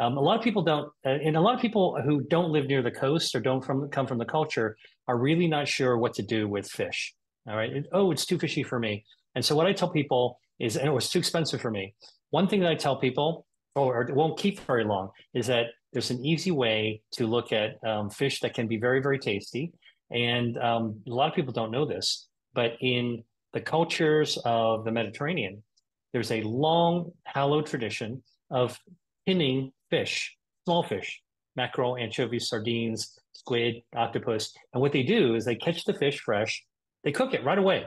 S2: Um, a lot of people don't, uh, and a lot of people who don't live near the coast or don't from come from the culture are really not sure what to do with fish. All right. It, oh, it's too fishy for me. And so what I tell people is, and it was too expensive for me. One thing that I tell people, or it won't keep very long, is that there's an easy way to look at um, fish that can be very, very tasty. And um, a lot of people don't know this, but in the cultures of the Mediterranean, there's a long, hallowed tradition of pinning fish, small fish, mackerel, anchovies, sardines, squid, octopus. And what they do is they catch the fish fresh, they cook it right away,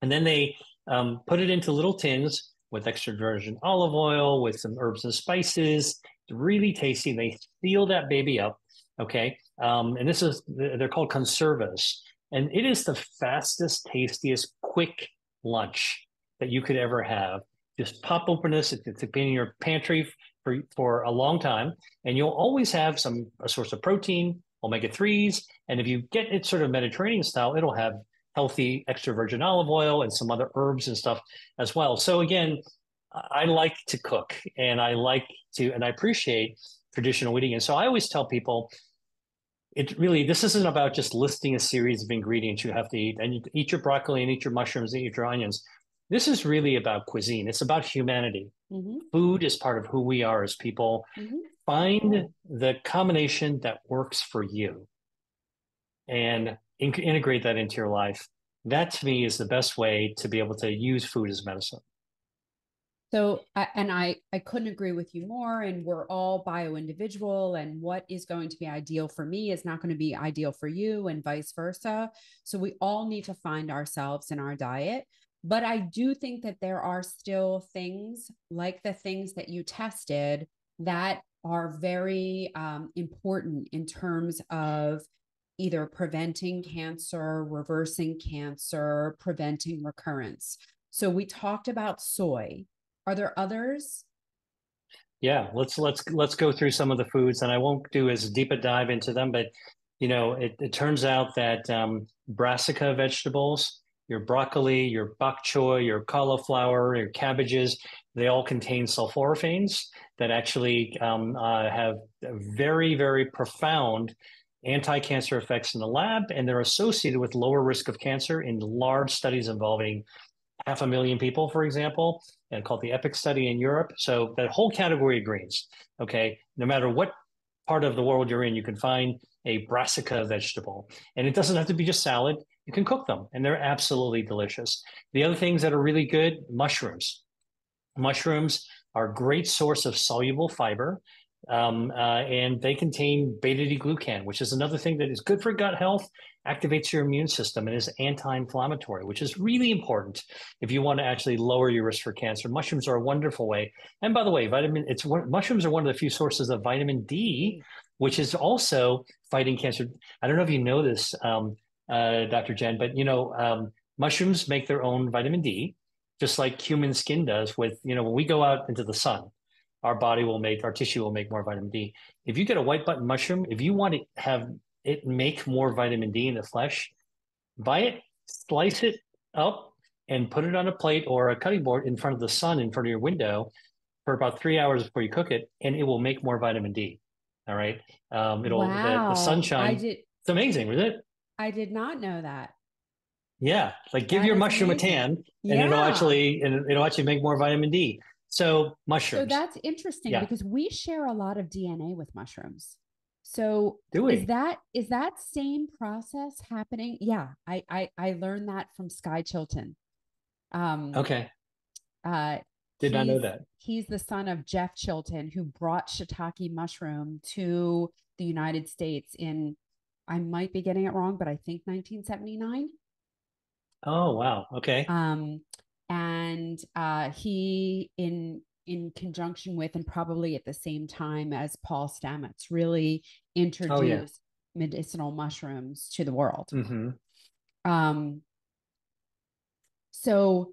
S2: and then they um, put it into little tins with extra virgin olive oil, with some herbs and spices. It's really tasty. They seal that baby up. Okay. Um, and this is, they're called conservas. And it is the fastest, tastiest, quick lunch that you could ever have. Just pop open this. It's been in your pantry for, for a long time, and you'll always have some a source of protein, omega threes, and if you get it sort of Mediterranean style, it'll have healthy extra virgin olive oil and some other herbs and stuff as well. So again, I like to cook, and I like to, and I appreciate traditional eating, and so I always tell people. It really, this isn't about just listing a series of ingredients you have to eat, and you eat your broccoli and eat your mushrooms and eat your onions this is really about cuisine. It's about humanity. Mm-hmm. Food is part of who we are as people. Mm-hmm. Find the combination that works for you and in- integrate that into your life. That to me is the best way to be able to use food as medicine.
S1: So, and I, I couldn't agree with you more. And we're all bio individual, and what is going to be ideal for me is not going to be ideal for you, and vice versa. So, we all need to find ourselves in our diet. But I do think that there are still things like the things that you tested that are very um, important in terms of either preventing cancer, reversing cancer, preventing recurrence. So we talked about soy. Are there others?
S2: Yeah, let's let's let's go through some of the foods, and I won't do as deep a dive into them, but you know, it, it turns out that um, brassica vegetables your broccoli, your bok choy, your cauliflower, your cabbages, they all contain sulforaphanes that actually um, uh, have very, very profound anti-cancer effects in the lab, and they're associated with lower risk of cancer in large studies involving half a million people, for example, and called the EPIC study in Europe. So that whole category of greens, okay, no matter what part of the world you're in, you can find a brassica vegetable. And it doesn't have to be just salad you can cook them and they're absolutely delicious. The other things that are really good, mushrooms. Mushrooms are a great source of soluble fiber. Um, uh, and they contain beta D glucan, which is another thing that is good for gut health, activates your immune system, and is anti inflammatory, which is really important if you want to actually lower your risk for cancer. Mushrooms are a wonderful way. And by the way, vitamin, it's one, mushrooms are one of the few sources of vitamin D, which is also fighting cancer. I don't know if you know this. Um, uh, Dr. Jenn, but you know, um, mushrooms make their own vitamin D, just like human skin does. With you know, when we go out into the sun, our body will make our tissue will make more vitamin D. If you get a white button mushroom, if you want to have it make more vitamin D in the flesh, buy it, slice it up, and put it on a plate or a cutting board in front of the sun in front of your window for about three hours before you cook it, and it will make more vitamin D. All right, um, it'll wow. the, the sunshine. It's amazing, isn't it?
S1: I did not know that.
S2: Yeah, like give that your mushroom amazing. a tan, and yeah. it'll actually and it'll actually make more vitamin D. So mushrooms.
S1: So that's interesting yeah. because we share a lot of DNA with mushrooms. So is that is that same process happening? Yeah, I I, I learned that from Skye Chilton.
S2: Um, okay.
S1: Uh,
S2: Did not know that.
S1: He's the son of Jeff Chilton, who brought shiitake mushroom to the United States in I might be getting it wrong, but I think 1979.
S2: Oh wow. Okay.
S1: Um, and uh, he in in conjunction with and probably at the same time as Paul Stamets really introduced oh, yeah. medicinal mushrooms to the world. Mm-hmm. Um, so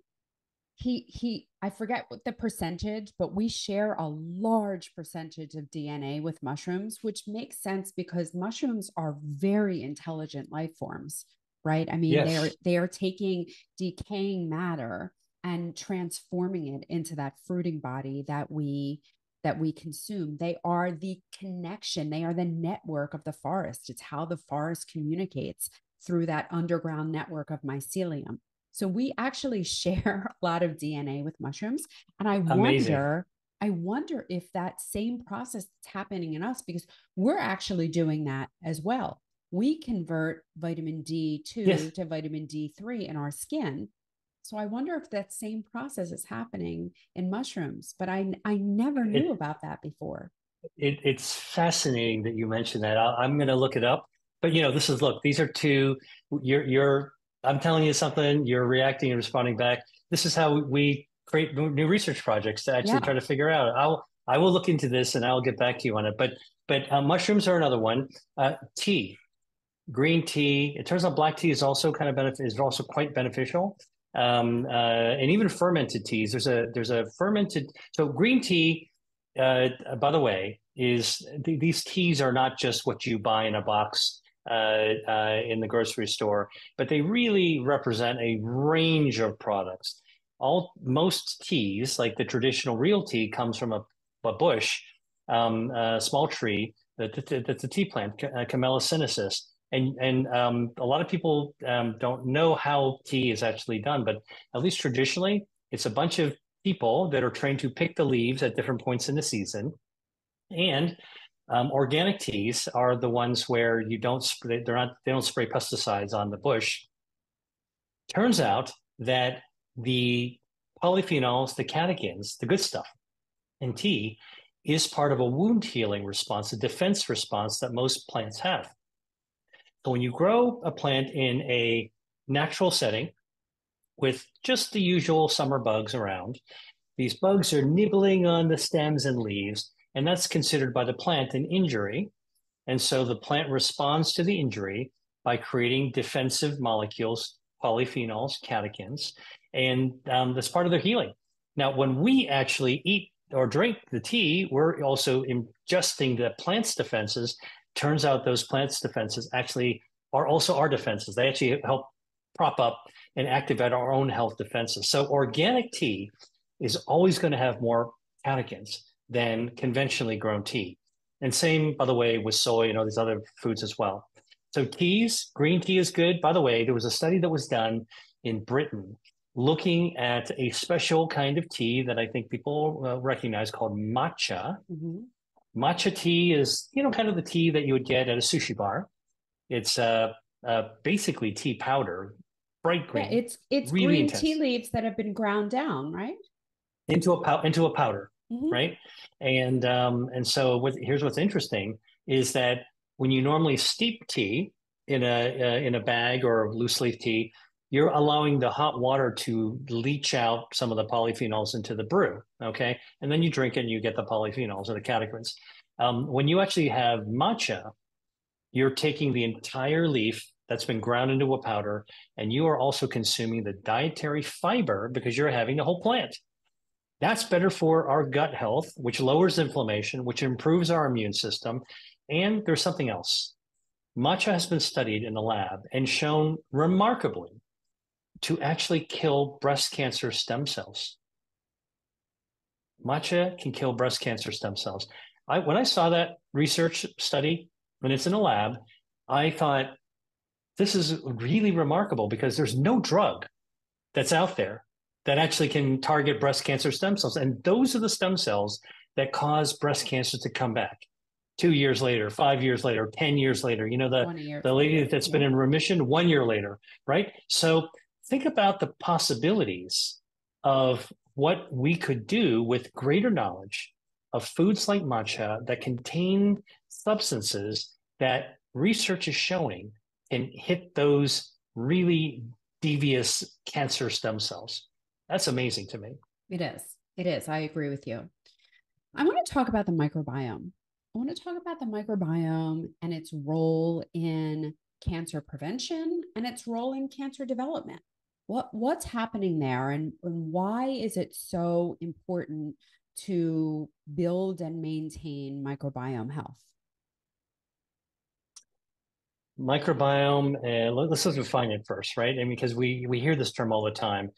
S1: he he I forget what the percentage, but we share a large percentage of DNA with mushrooms, which makes sense because mushrooms are very intelligent life forms, right? I mean, yes. they're they are taking decaying matter and transforming it into that fruiting body that we that we consume. They are the connection, they are the network of the forest. It's how the forest communicates through that underground network of mycelium. So we actually share a lot of DNA with mushrooms. And I Amazing. wonder, I wonder if that same process is happening in us because we're actually doing that as well. We convert vitamin D2 yes. to vitamin D3 in our skin. So I wonder if that same process is happening in mushrooms, but I I never knew it, about that before.
S2: It, it's fascinating that you mentioned that. i am going to look it up. But you know, this is look; these are two. You're you're I'm telling you something, you're reacting and responding back. This is how we create new research projects to actually yeah. try to figure out. I'll I will look into this and I'll get back to you on it. But but uh, mushrooms are another one. Uh, tea, green tea. It turns out black tea is also kind of benefit is also quite beneficial. Um, uh, and even fermented teas. There's a there's a fermented so green tea uh, by the way, is th- these teas are not just what you buy in a box in the grocery store, but they really represent a range of products. All most teas, like the traditional real tea, comes from a, a bush, um, a small tree that's a tea plant, Camellia sinensis. And and um, a lot of people um, don't know how tea is actually done, but at least traditionally, it's a bunch of people that are trained to pick the leaves at different points in the season, and um, organic teas are the ones where you don't spray, they're not, they don't spray pesticides on the bush. Turns out that the polyphenols, the catechins, the good stuff in tea is part of a wound healing response, a defense response that most plants have. So when you grow a plant in a natural setting with just the usual summer bugs around, these bugs are nibbling on the stems and leaves and that's considered by the plant an injury. And so the plant responds to the injury by creating defensive molecules, polyphenols, catechins, and um, that's part of their healing. Now, when we actually eat or drink the tea, we're also ingesting the plant's defenses. Turns out those plant's defenses actually are also our defenses. They actually help prop up and activate our own health defenses. So organic tea is always going to have more catechins than conventionally grown tea. And same, by the way, with soy and all these other foods as well. So teas, green tea is good. By the way, there was a study that was done in Britain looking at a special kind of tea that I think people uh, recognize called matcha. Mm-hmm. Matcha tea is, you know, kind of the tea that you would get at a sushi bar. It's uh, uh basically tea powder, bright green.
S1: Yeah, it's it's really green intense. tea leaves that have been ground down, right?
S2: Into a pow- into a powder mm-hmm. right? And um, and so what, here's what's interesting is that when you normally steep tea in a uh, in a bag or loose leaf tea, you're allowing the hot water to leach out some of the polyphenols into the brew. Okay, and then you drink it and you get the polyphenols or the catechins. Um, when you actually have matcha, you're taking the entire leaf that's been ground into a powder, and you are also consuming the dietary fiber because you're having the whole plant. That's better for our gut health, which lowers inflammation, which improves our immune system. And there's something else. Matcha has been studied in the lab and shown remarkably to actually kill breast cancer stem cells. Matcha can kill breast cancer stem cells. I, when I saw that research study, when it's in a lab, I thought, this is really remarkable because there's no drug that's out there that actually can target breast cancer stem cells. And those are the stem cells that cause breast cancer to come back two years later, five years later, 10 years later. You know, the, the lady that's been in remission one year later, right? So think about the possibilities of what we could do with greater knowledge of foods like matcha that contain substances that research is showing can hit those really devious cancer stem cells. That's amazing to me.
S1: It is. It is. I agree with you. I want to talk about the microbiome. I want to talk about the microbiome and its role in cancer prevention and its role in cancer development. What what's happening there and, and why is it so important to build and maintain microbiome health?
S2: Microbiome, uh, let's just define it first, right? And because we we hear this term all the time,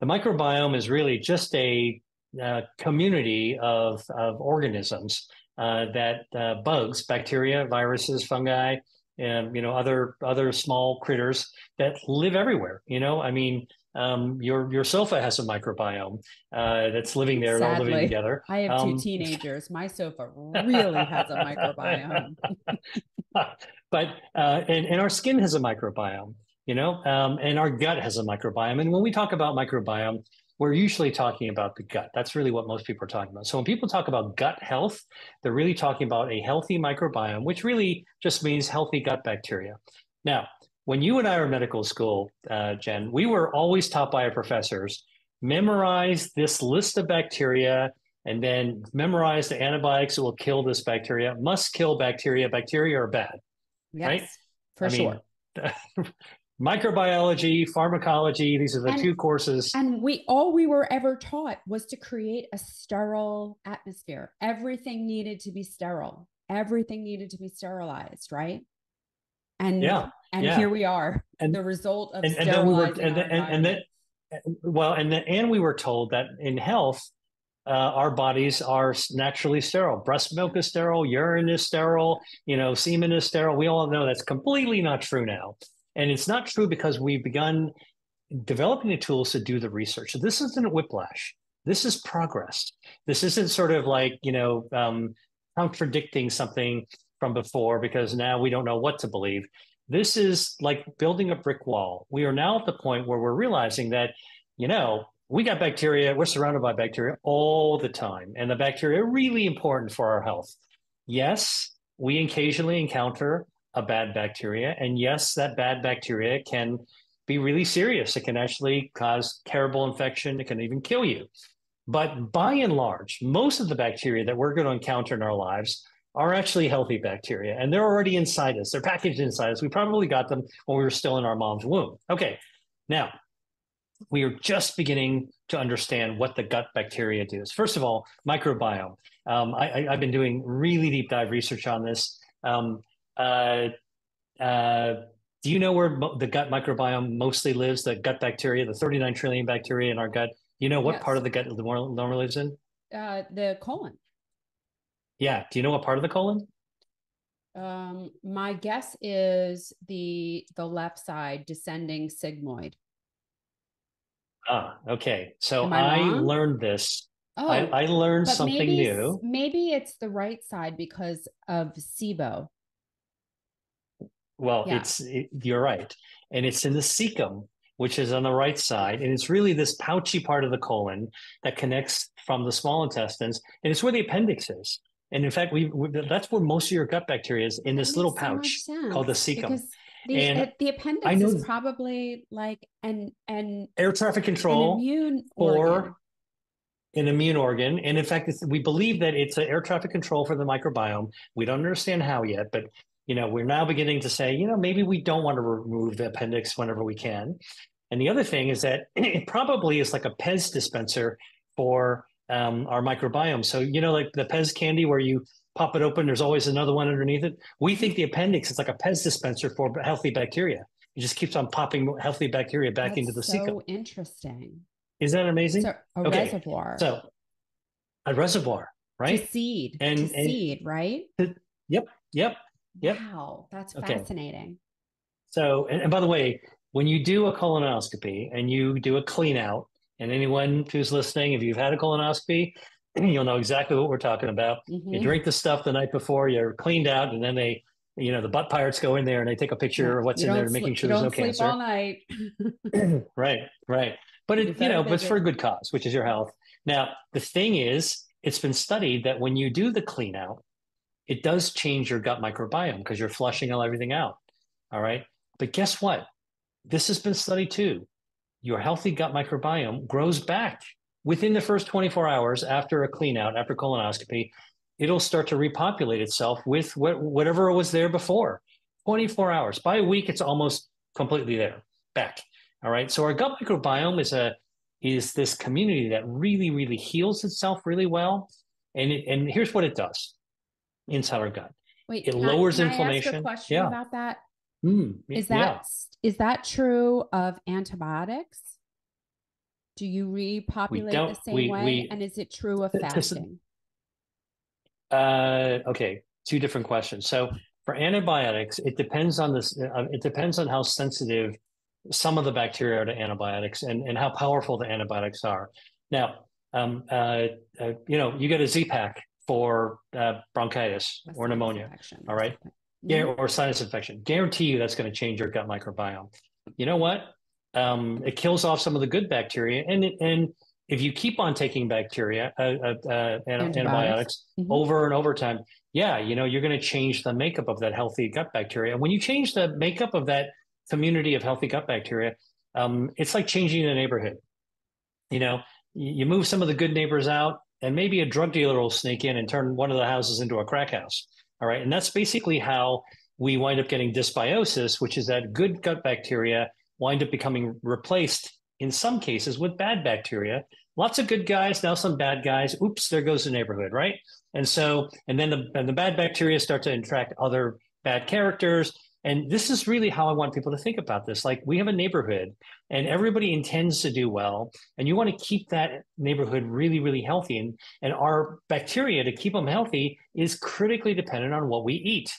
S2: the microbiome is really just a uh, community of, of organisms uh, that uh, bugs, bacteria, viruses, fungi, and you know other other small critters that live everywhere. You know, I mean, um, your your sofa has a microbiome uh, that's living there, Sadly, all living together.
S1: I have two um, teenagers. My sofa really has a microbiome.
S2: but uh, and and our skin has a microbiome you know, um, and our gut has a microbiome. And when we talk about microbiome, we're usually talking about the gut. That's really what most people are talking about. So when people talk about gut health, they're really talking about a healthy microbiome, which really just means healthy gut bacteria. Now, when you and I were medical school, uh, Jenn, we were always taught by our professors memorize this list of bacteria and then memorize the antibiotics that will kill this bacteria. Must kill bacteria. Bacteria are bad.
S1: Yes, right? for I sure. Mean,
S2: microbiology, pharmacology. These are the
S1: And-
S2: two courses.
S1: And we all we were ever taught was to create a sterile atmosphere. Everything needed to be sterile. Everything needed to be sterilized, right? And
S2: Yeah,
S1: and
S2: yeah.
S1: here we are,
S2: And-
S1: the result of
S2: and, and then we were and, then- and, and then well and then and we were told that in health uh, our bodies are naturally sterile breast milk is sterile urine is sterile you know semen is sterile we all know that's completely not true now and it's not true because we've begun developing the tools to do the research so this isn't a whiplash this is progress this isn't sort of like you know um, contradicting something from before because now we don't know what to believe this is like building a brick wall. We are now at the point where we're realizing that, you know, we got bacteria, we're surrounded by bacteria all the time, and the bacteria are really important for our health. Yes, we occasionally encounter a bad bacteria, and yes, that bad bacteria can be really serious. It can actually cause terrible infection, it can even kill you. But by and large, most of the bacteria that we're going to encounter in our lives are actually healthy bacteria and they're already inside us. They're packaged inside us. We probably got them when we were still in our mom's womb. Okay. Now, we are just beginning to understand what the gut bacteria do. First of all, microbiome. Um, I, have been doing really deep dive research on this. Um, uh, uh, do you know where mo- the gut microbiome mostly lives? The gut bacteria, the 39 trillion bacteria in our gut. You know what
S1: Yes.
S2: part of the gut the more normally lives in?
S1: Uh, the colon.
S2: Yeah. Do you know what part of the colon?
S1: Um, my guess is the the left side descending sigmoid.
S2: Ah, okay. So
S1: I
S2: I, learned this.
S1: Oh,
S2: I, I learned something
S1: maybe
S2: new.
S1: maybe it's the right side because of SIBO.
S2: Well,
S1: Yeah.
S2: it's it, you're right, and it's in the cecum, which is on the right side, and it's really this pouchy part of the colon that connects from the small intestines, and it's where the appendix is. And in fact, we, we that's where most of your gut bacteria is in
S1: That
S2: this little
S1: so
S2: pouch called the cecum.
S1: The,
S2: And
S1: the appendix is probably like an an,
S2: Air traffic
S1: an
S2: control.
S1: immune
S2: or
S1: organ.
S2: an immune organ. And in fact, it's, we believe that it's an air traffic control for the microbiome. We don't understand how yet, but you know, we're now beginning to say, you know, maybe we don't want to remove the appendix whenever we can. And the other thing is that it probably is like a Pez dispenser for um, our microbiome. So, you know, like the Pez candy where you pop it open, there's always another one underneath it. We think the appendix is like a Pez dispenser for healthy bacteria. It just keeps on popping healthy bacteria back
S1: That's
S2: into the
S1: so
S2: cecum.
S1: interesting.
S2: Isn't that amazing?
S1: So a
S2: Okay,
S1: reservoir
S2: So, a reservoir, right?
S1: to seed,
S2: And-
S1: to
S2: and-
S1: seed, right?
S2: Yep. Yep.
S1: Wow, that's
S2: Okay.
S1: fascinating.
S2: So, and, and by the way, when you do a colonoscopy and you do a clean out, and anyone who's listening, if you've had a colonoscopy, you'll know exactly what we're talking about. You
S1: Mhm.
S2: drink the stuff the night before, you're cleaned out, and then they, you know, the butt pirates go in there and they take a picture of what's
S1: You
S2: in there, making sure
S1: you
S2: there's no cancer.
S1: all night.
S2: right, right. But it, you know, but it's for a good cause, which is your health. Now, the thing is, it's been studied that when you do the clean out, it does change your gut microbiome because you're flushing all everything out. All right. But guess what? This has been studied too. Your healthy gut microbiome grows back within the first 24 hours after a clean out, after colonoscopy. It'll start to repopulate itself with what, whatever was there before. 24 hours. By a week, it's almost completely there, back. All right. So our gut microbiome is a is this community that really, really heals itself really well. And it, and here's what it does inside our gut.
S1: Wait,
S2: It lowers
S1: I
S2: inflammation.
S1: question
S2: Yeah.
S1: about that?
S2: Mm,
S1: Is
S2: yeah.
S1: that is that true of antibiotics? Do you repopulate the same
S2: we-
S1: way?
S2: we-
S1: and is it true of fasting?
S2: Uh, okay, two different questions. So for antibiotics, it depends on this. Uh, it depends on how sensitive some of the bacteria are to antibiotics and, and how powerful the antibiotics are. Now, um, uh, uh, you know, you get a Z-Pak for uh, bronchitis
S1: A
S2: or pneumonia.
S1: infection
S2: all right. Yeah,
S1: Mhm.
S2: or sinus infection. Guarantee you that's going to change your gut microbiome. You know what? Um, it kills off some of the good bacteria, and and if you keep on taking bacteria, uh, uh, uh, an-
S1: Antibiotics.
S2: antibiotics
S1: Mhm.
S2: over and over time, yeah, you know you're going to change the makeup of that healthy gut bacteria. And when you change the makeup of that community of healthy gut bacteria, um, it's like changing the neighborhood. You know, you move some of the good neighbors out, and maybe a drug dealer will sneak in and turn one of the houses into a crack house. All right. And that's basically how we wind up getting dysbiosis, which is that good gut bacteria wind up becoming replaced in some cases with bad bacteria. Lots of good guys, now some bad guys. Oops, there goes the neighborhood, right? And so, and then the, and the bad bacteria start to attract other bad characters. And this is really how I want people to think about this. Like we have a neighborhood and everybody intends to do well. And you want to keep that neighborhood really, really healthy. And, and our bacteria to keep them healthy is critically dependent on what we eat.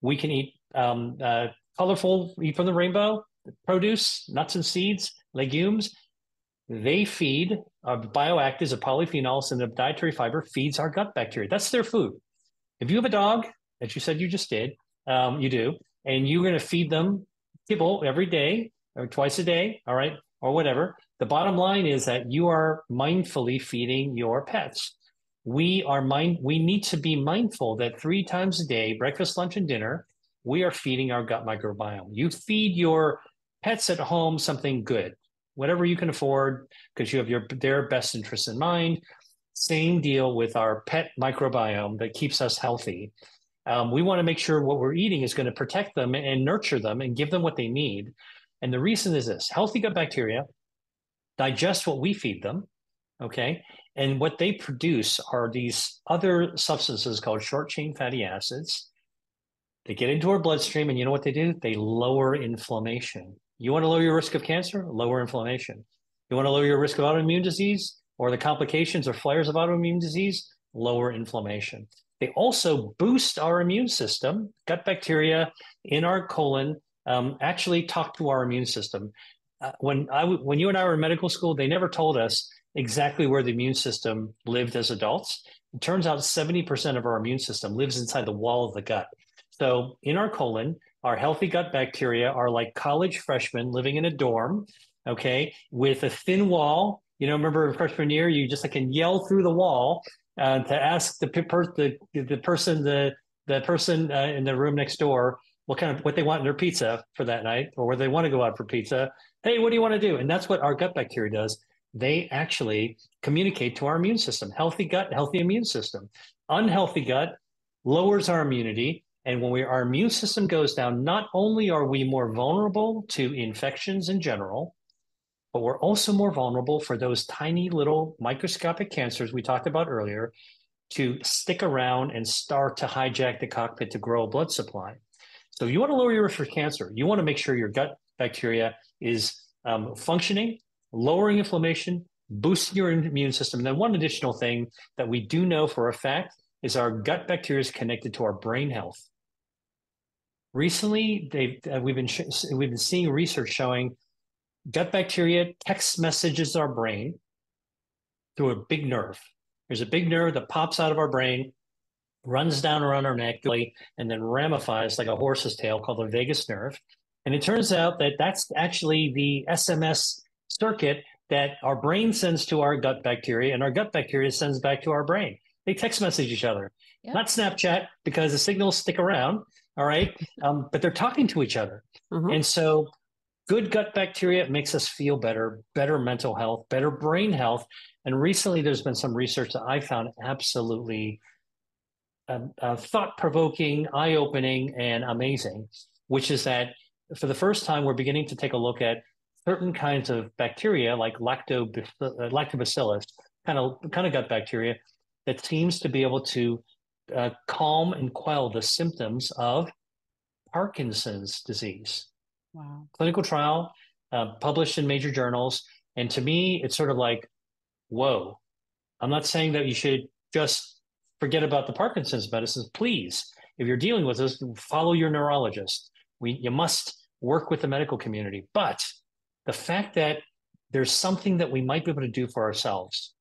S2: We can eat um, uh, colorful, eat from the rainbow, produce, nuts and seeds, legumes. They feed uh, bioactives of polyphenols and the dietary fiber feeds our gut bacteria. That's their food. If you have a dog, as you said you just did, um, you do, and you're going to feed them kibble every day or twice a day, all right, or whatever. The bottom line is that you are mindfully feeding your pets. We are mind. We need to be mindful that three times a day, breakfast, lunch, and dinner, we are feeding our gut microbiome. You feed your pets at home something good, whatever you can afford, because you have your their best interests in mind. Same deal with our pet microbiome that keeps us healthy. Um, we want to make sure what we're eating is going to protect them and nurture them and give them what they need. And the reason is this healthy gut bacteria digest what we feed them. Okay. And what they produce are these other substances called short chain fatty acids. They get into our bloodstream, and you know what they do? They lower inflammation. You want to lower your risk of cancer? Lower inflammation. You want to lower your risk of autoimmune disease or the complications or flares of autoimmune disease? Lower inflammation. They also boost our immune system. Gut bacteria in our colon um, actually talk to our immune system. Uh, when I when you and I were in medical school, they never told us exactly where the immune system lived as adults. It turns out 70% of our immune system lives inside the wall of the gut. So in our colon, our healthy gut bacteria are like college freshmen living in a dorm, okay, with a thin wall. You know, remember freshman year, you just like can yell through the wall uh, to ask the, per- the the person the the person uh, in the room next door what kind of what they want in their pizza for that night, or where they want to go out for pizza. Hey, what do you want to do? And that's what our gut bacteria does. They actually communicate to our immune system. Healthy gut, healthy immune system. Unhealthy gut lowers our immunity, and when we, our immune system goes down, not only are we more vulnerable to infections in general, but we're also more vulnerable for those tiny little microscopic cancers we talked about earlier to stick around and start to hijack the cockpit to grow a blood supply. So you want to lower your risk for cancer. You want to make sure your gut bacteria is um, functioning, lowering inflammation, boosting your immune system. And then one additional thing that we do know for a fact is our gut bacteria is connected to our brain health. Recently, they uh, we've been we've been seeing research showing gut bacteria text messages our brain through a big nerve. There's a big nerve that pops out of our brain, runs down around our neck, and then ramifies like a horse's tail called the vagus nerve. And it turns out that that's actually the SMS circuit that our brain sends to our gut bacteria, and our gut bacteria sends back to our brain. They text message each other, yep. not Snapchat, because the signals stick around. All right. Um, but they're talking to each other. Mm-hmm. And so good gut bacteria makes us feel better, better mental health, better brain health. And recently there's been some research that I found absolutely um, uh, thought provoking, eye opening, and amazing, which is that for the first time, we're beginning to take a look at certain kinds of bacteria like lactobacillus, uh, lactobacillus kind of, kind of gut bacteria that seems to be able to uh, calm and quell the symptoms of Parkinson's disease.
S1: Wow.
S2: Clinical trial uh, published in major journals. And to me, it's sort of like, whoa. I'm not saying that you should just forget about the Parkinson's medicines. Please, if you're dealing with this, follow your neurologist. We, you must work with the medical community. But the fact that there's something that we might be able to do for ourselves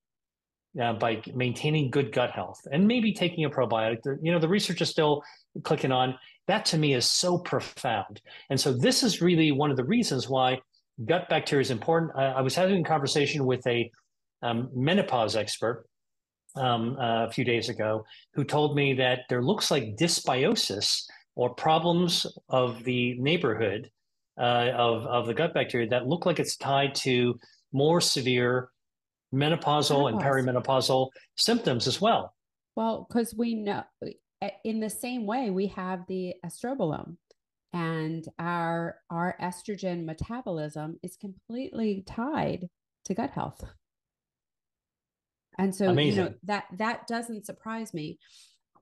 S2: uh, by maintaining good gut health and maybe taking a probiotic. You know, the research is still clicking on. That to me is so profound. And so this is really one of the reasons why gut bacteria is important. I, I was having a conversation with a um, menopause expert um, uh, a few days ago who told me that there looks like dysbiosis or problems of the neighborhood uh, of, of the gut bacteria that look like it's tied to more severe menopausal Menopause. and perimenopausal symptoms as well.
S1: Well, because we know in the same way, we have the estrobolome and our our estrogen metabolism is completely tied to gut health. And so, Amazing. you know, that that doesn't surprise me.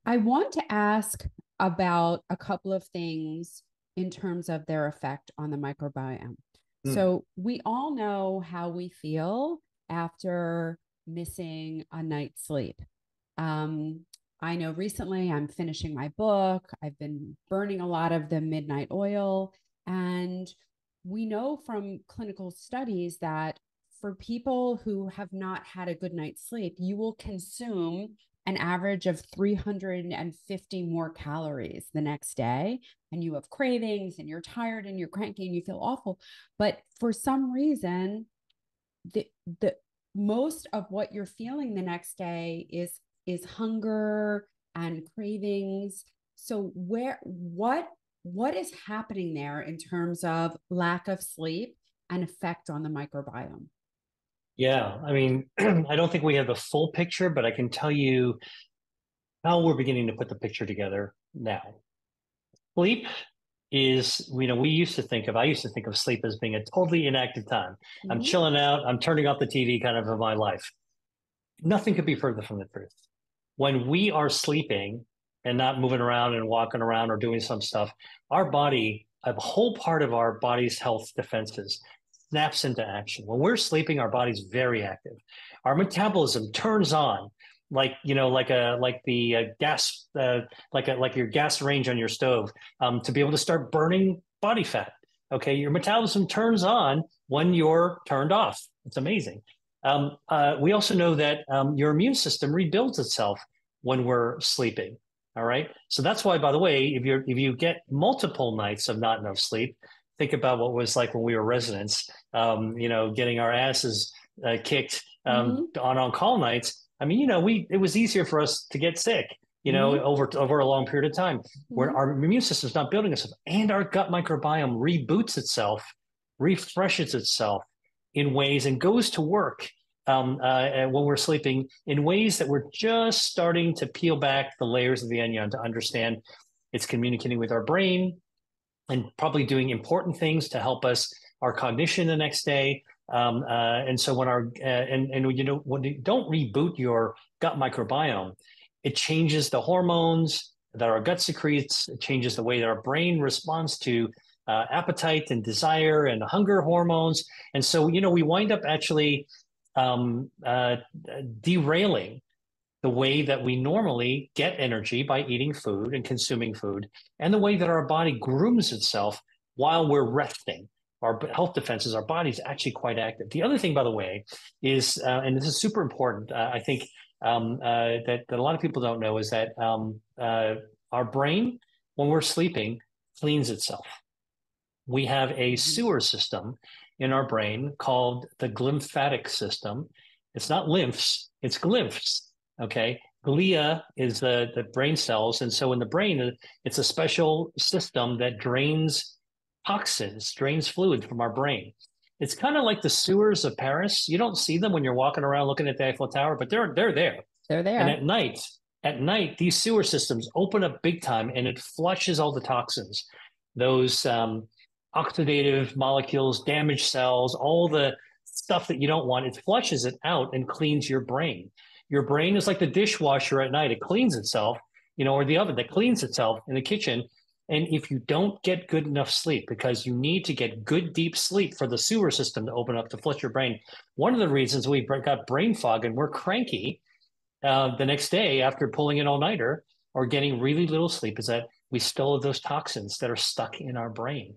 S1: I want to ask about a couple of things in terms of their effect on the microbiome. Mm. So, we all know how we feel after missing a night's sleep. Um, I know recently I'm finishing my book. I've been burning a lot of the midnight oil. And we know from clinical studies that for people who have not had a good night's sleep, you will consume an average of 350 more calories the next day. And you have cravings and you're tired and you're cranky and you feel awful. But for some reason, the, the most of what you're feeling the next day is is hunger and cravings. So where what what is happening there in terms of lack of sleep and effect on the microbiome?
S2: Yeah, I mean, I don't think we have the full picture, but I can tell you how we're beginning to put the picture together now. Sleep is, you know, we used to think of, I used to think of sleep as being a totally inactive time. Mm-hmm. I'm chilling out, I'm turning off the TV kind of of my life. Nothing could be further from the truth. When we are sleeping and not moving around and walking around or doing some stuff, our body, a whole part of our body's health defenses snaps into action. When we're sleeping, our body's very active. Our metabolism turns on like you know like a like the uh, gas uh, like a like your gas range on your stove um, to be able to start burning body fat okay your metabolism turns on when you're turned off it's amazing um, uh, we also know that um, your immune system rebuilds itself when we're sleeping all right so that's why by the way if you if you get multiple nights of not enough sleep think about what it was like when we were residents, um, you know, getting our asses uh, kicked um, mm-hmm. on on call nights. I mean, you know, we it was easier for us to get sick, you know, mm-hmm. over over a long period of time, mm-hmm. where our immune system's not building itself, and our gut microbiome reboots itself, refreshes itself in ways, and goes to work um, uh, when we're sleeping in ways that we're just starting to peel back the layers of the onion to understand. It's communicating with our brain and probably doing important things to help us our cognition the next day. Um, uh, and so when our uh, and and you know when you don't reboot your gut microbiome, it changes the hormones that our gut secretes. It changes the way that our brain responds to uh, appetite and desire and hunger hormones. And so you know we wind up actually um, uh, derailing the way that we normally get energy by eating food and consuming food, and the way that our body grooms itself while we're resting. Our health defenses, our body's actually quite active. The other thing, by the way, is, uh, and this is super important, uh, I think um, uh, that, that a lot of people don't know, is that um, uh, our brain, when we're sleeping, cleans itself. We have a mm-hmm. sewer system in our brain called the glymphatic system. It's not lymphs, it's glymphs. Okay. Glia is the, the brain cells. And so in the brain, it's a special system that drains toxins, drains fluid from our brain. It's kind of like the sewers of Paris. You don't see them when you're walking around looking at the Eiffel Tower, but they're they're there.
S1: They're there.
S2: And at night, at night, these sewer systems open up big time and it flushes all the toxins, those um, oxidative molecules, damaged cells, all the stuff that you don't want. It flushes it out and cleans your brain. Your brain is like the dishwasher at night. It cleans itself, you know, or the oven that cleans itself in the kitchen. And if you don't get good enough sleep, because you need to get good deep sleep for the sewer system to open up to flush your brain, one of the reasons we got brain fog and we're cranky uh, the next day after pulling an all nighter or getting really little sleep is that we still have those toxins that are stuck in our brain.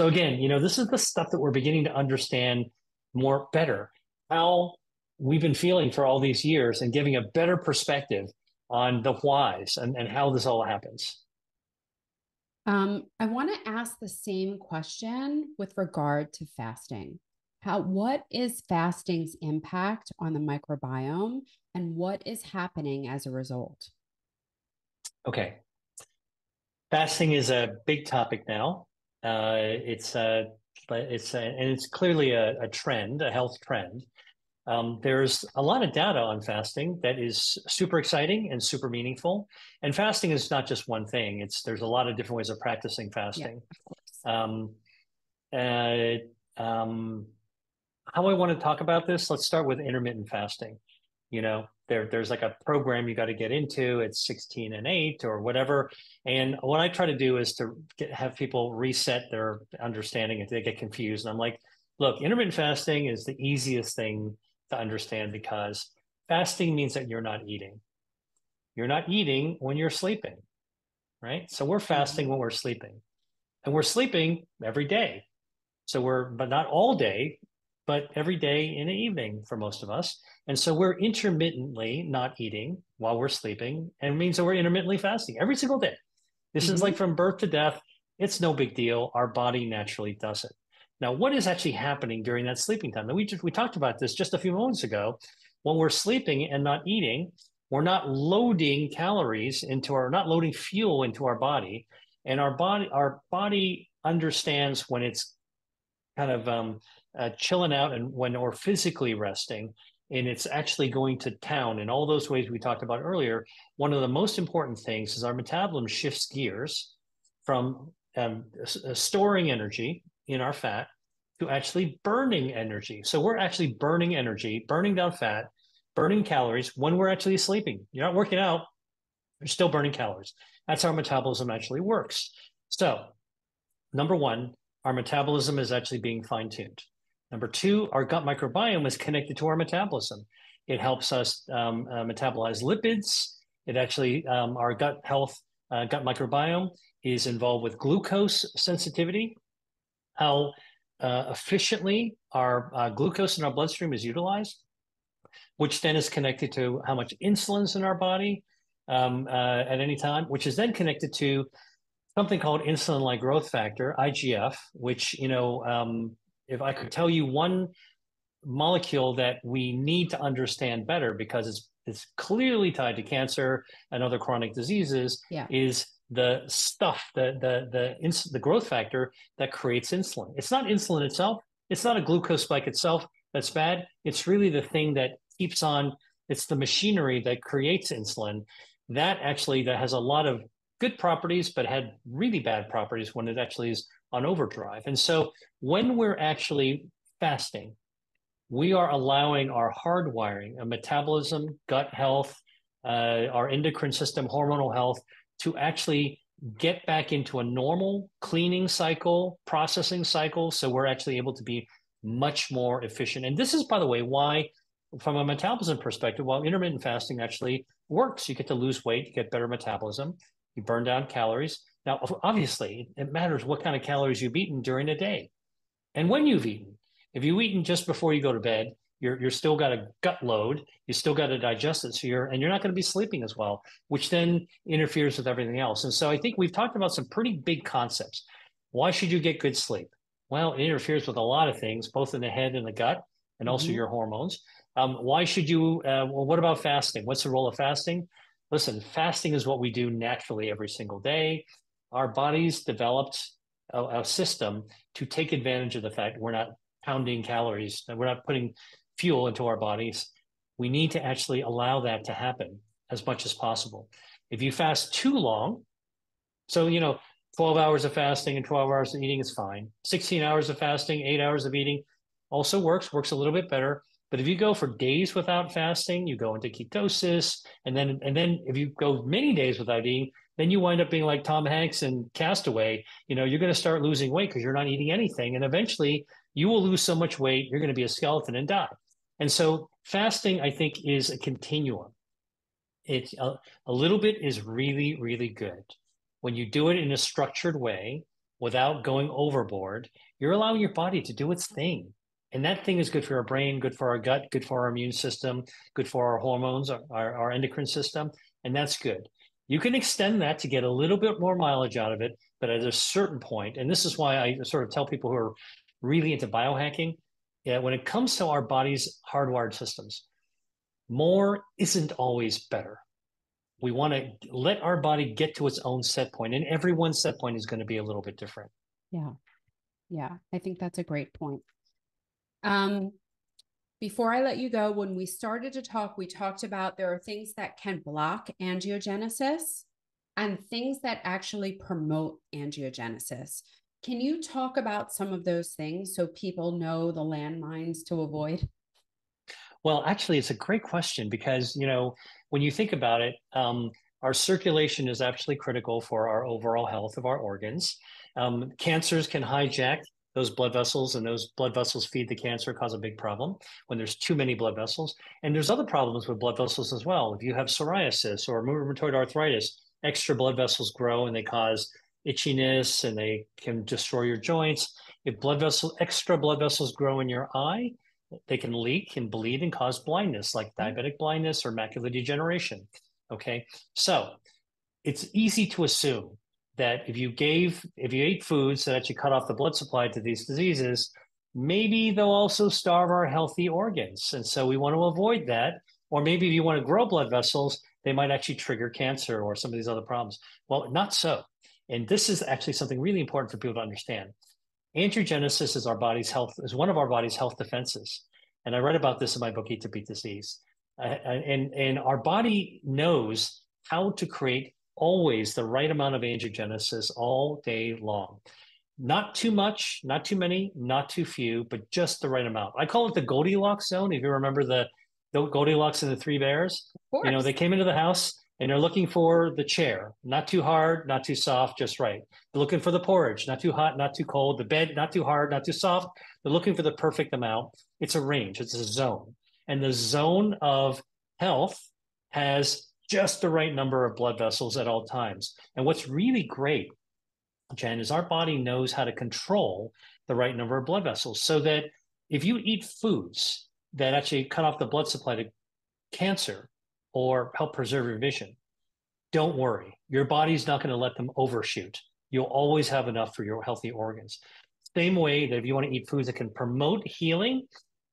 S2: So again, you know, this is the stuff that we're beginning to understand more better. How we've been feeling for all these years and giving a better perspective on the whys and, and how this all happens.
S1: Um, I want to ask the same question with regard to fasting. How what is fasting's impact on the microbiome and what is happening as a result?
S2: Okay. Fasting is a big topic now. Uh, it's a, it's a, and it's clearly a, a trend, a health trend. Um, there's a lot of data on fasting that is super exciting and super meaningful. And fasting is not just one thing. It's there's a lot of different ways of practicing fasting. Yeah, um, uh, um, how I want to talk about this, let's start with intermittent fasting. You know, there, there's like a program you got to get into. It's 16 and 8 or whatever. And what I try to do is to get, have people reset their understanding if they get confused. And I'm like, look, intermittent fasting is the easiest thing to understand because fasting means that you're not eating. You're not eating when you're sleeping, right? So we're fasting mm-hmm. when we're sleeping. And we're sleeping every day. So we're, but not all day, but every day in the evening for most of us. And so we're intermittently not eating while we're sleeping, and it means that we're intermittently fasting every single day. This mm-hmm. is like from birth to death. It's no big deal. Our body naturally does it. Now, what is actually happening during that sleeping time? Now, we just we talked about this just a few moments ago. When we're sleeping and not eating, we're not loading calories into our not loading fuel into our body, and our body our body understands when it's kind of um, uh, chilling out and when we're physically resting and it's actually going to town. In all those ways we talked about earlier one of the most important things is our metabolism shifts gears from um, uh, storing energy in our fat to actually burning energy. So we're actually burning energy burning down fat burning calories when we're actually sleeping. You're not working out you're still burning calories. That's how metabolism actually works. So number one our metabolism is actually being fine-tuned Number two, our gut microbiome is connected to our metabolism. It helps us um, uh, metabolize lipids. It actually, um, our gut health, uh, gut microbiome is involved with glucose sensitivity, how uh, efficiently our uh, glucose in our bloodstream is utilized, which then is connected to how much insulin is in our body um, uh, at any time, which is then connected to something called insulin-like growth factor (IGF), which you know um, if I could tell you one molecule that we need to understand better because it's it's clearly tied to cancer and other chronic diseases yeah. is the stuff the the the ins- the growth factor that creates insulin. It's not insulin itself. It's not a glucose spike itself that's bad. It's really the thing that keeps on it's the machinery that creates insulin. That actually that has a lot of good properties but had really bad properties when it actually is on overdrive. And so when we're actually fasting, we are allowing our hardwiring, a metabolism, gut health, uh, our endocrine system, hormonal health to actually get back into a normal cleaning cycle, processing cycle. So we're actually able to be much more efficient. And this is, by the way, why, from a metabolism perspective, while intermittent fasting actually works, you get to lose weight, you get better metabolism, you burn down calories. Now, obviously, it matters what kind of calories you've eaten during a day and when you've eaten. If you've eaten just before you go to bed, you're you're still got a gut load. You still got to digest it, so you're and you're not going to be sleeping as well, which then interferes with everything else. And so I think we've talked about some pretty big concepts. Why should you get good sleep? Well, it interferes with a lot of things, both in the head and the gut, and also mm-hmm. your hormones. Um, why should you? Uh, well, what about fasting? What's the role of fasting? Listen, fasting is what we do naturally every single day our bodies developed a, a, system to take advantage of the fact we're not pounding calories, that we're not putting fuel into our bodies. We need to actually allow that to happen as much as possible. If you fast too long, so you know, 12 hours of fasting and 12 hours of eating is fine. 16 hours of fasting, eight hours of eating also works, works a little bit better. But if you go for days without fasting, you go into ketosis, and then and then if you go many days without eating, then you wind up being like Tom Hanks and Castaway. You know, you're going to start losing weight because you're not eating anything. And eventually you will lose so much weight, you're going to be a skeleton and die. And so fasting, I think, is a continuum. It's a, a little bit is really, really good. When you do it in a structured way without going overboard, you're allowing your body to do its thing. And that thing is good for our brain, good for our gut, good for our immune system, good for our hormones, our, our endocrine system. And that's good. You can extend that to get a little bit more mileage out of it, but at a certain point, and this is why I sort of tell people who are really into biohacking, yeah, when it comes to our body's hardwired systems, more isn't always better. We want to let our body get to its own set point, and everyone's set point is going to be a little bit different.
S1: Yeah. Yeah. I think that's a great point. Um, Before I let you go, when we started to talk, we talked about there are things that can block angiogenesis and things that actually promote angiogenesis. Can you talk about some of those things so people know the landmines to avoid?
S2: Well, actually, it's a great question because, you know, when you think about it, um, our circulation is actually critical for our overall health of our organs. Um, cancers can hijack those blood vessels, and those blood vessels feed the cancer, cause a big problem when there's too many blood vessels. And there's other problems with blood vessels as well. If you have psoriasis or rheumatoid arthritis, extra blood vessels grow and they cause itchiness and they can destroy your joints. If blood vessel extra blood vessels grow in your eye, they can leak and bleed and cause blindness, like mm-hmm. diabetic blindness or macular degeneration. Okay, so it's easy to assume that if you gave, if you ate foods that actually cut off the blood supply to these diseases, maybe they'll also starve our healthy organs. And so we want to avoid that. Or maybe if you want to grow blood vessels, they might actually trigger cancer or some of these other problems. Well, not so. And this is actually something really important for people to understand. Angiogenesis is our body's health, is one of our body's health defenses. And I read about this in my book, Eat to Beat Disease. Uh, and, and our body knows how to create always the right amount of angiogenesis all day long. Not too much, not too many, not too few, but just the right amount. I call it the Goldilocks zone. If you remember the, the Goldilocks and the Three Bears, you know, they came into the house and they're looking for the chair, not too hard, not too soft, just right. They're looking for the porridge, not too hot, not too cold. The bed, not too hard, not too soft. They're looking for the perfect amount. It's a range, it's a zone. And the zone of health has just the right number of blood vessels at all times. And what's really great, Jenn, is our body knows how to control the right number of blood vessels so that if you eat foods that actually cut off the blood supply to cancer, or help preserve your vision, don't worry. Your body's not going to let them overshoot. You'll always have enough for your healthy organs. Same way that if you want to eat foods that can promote healing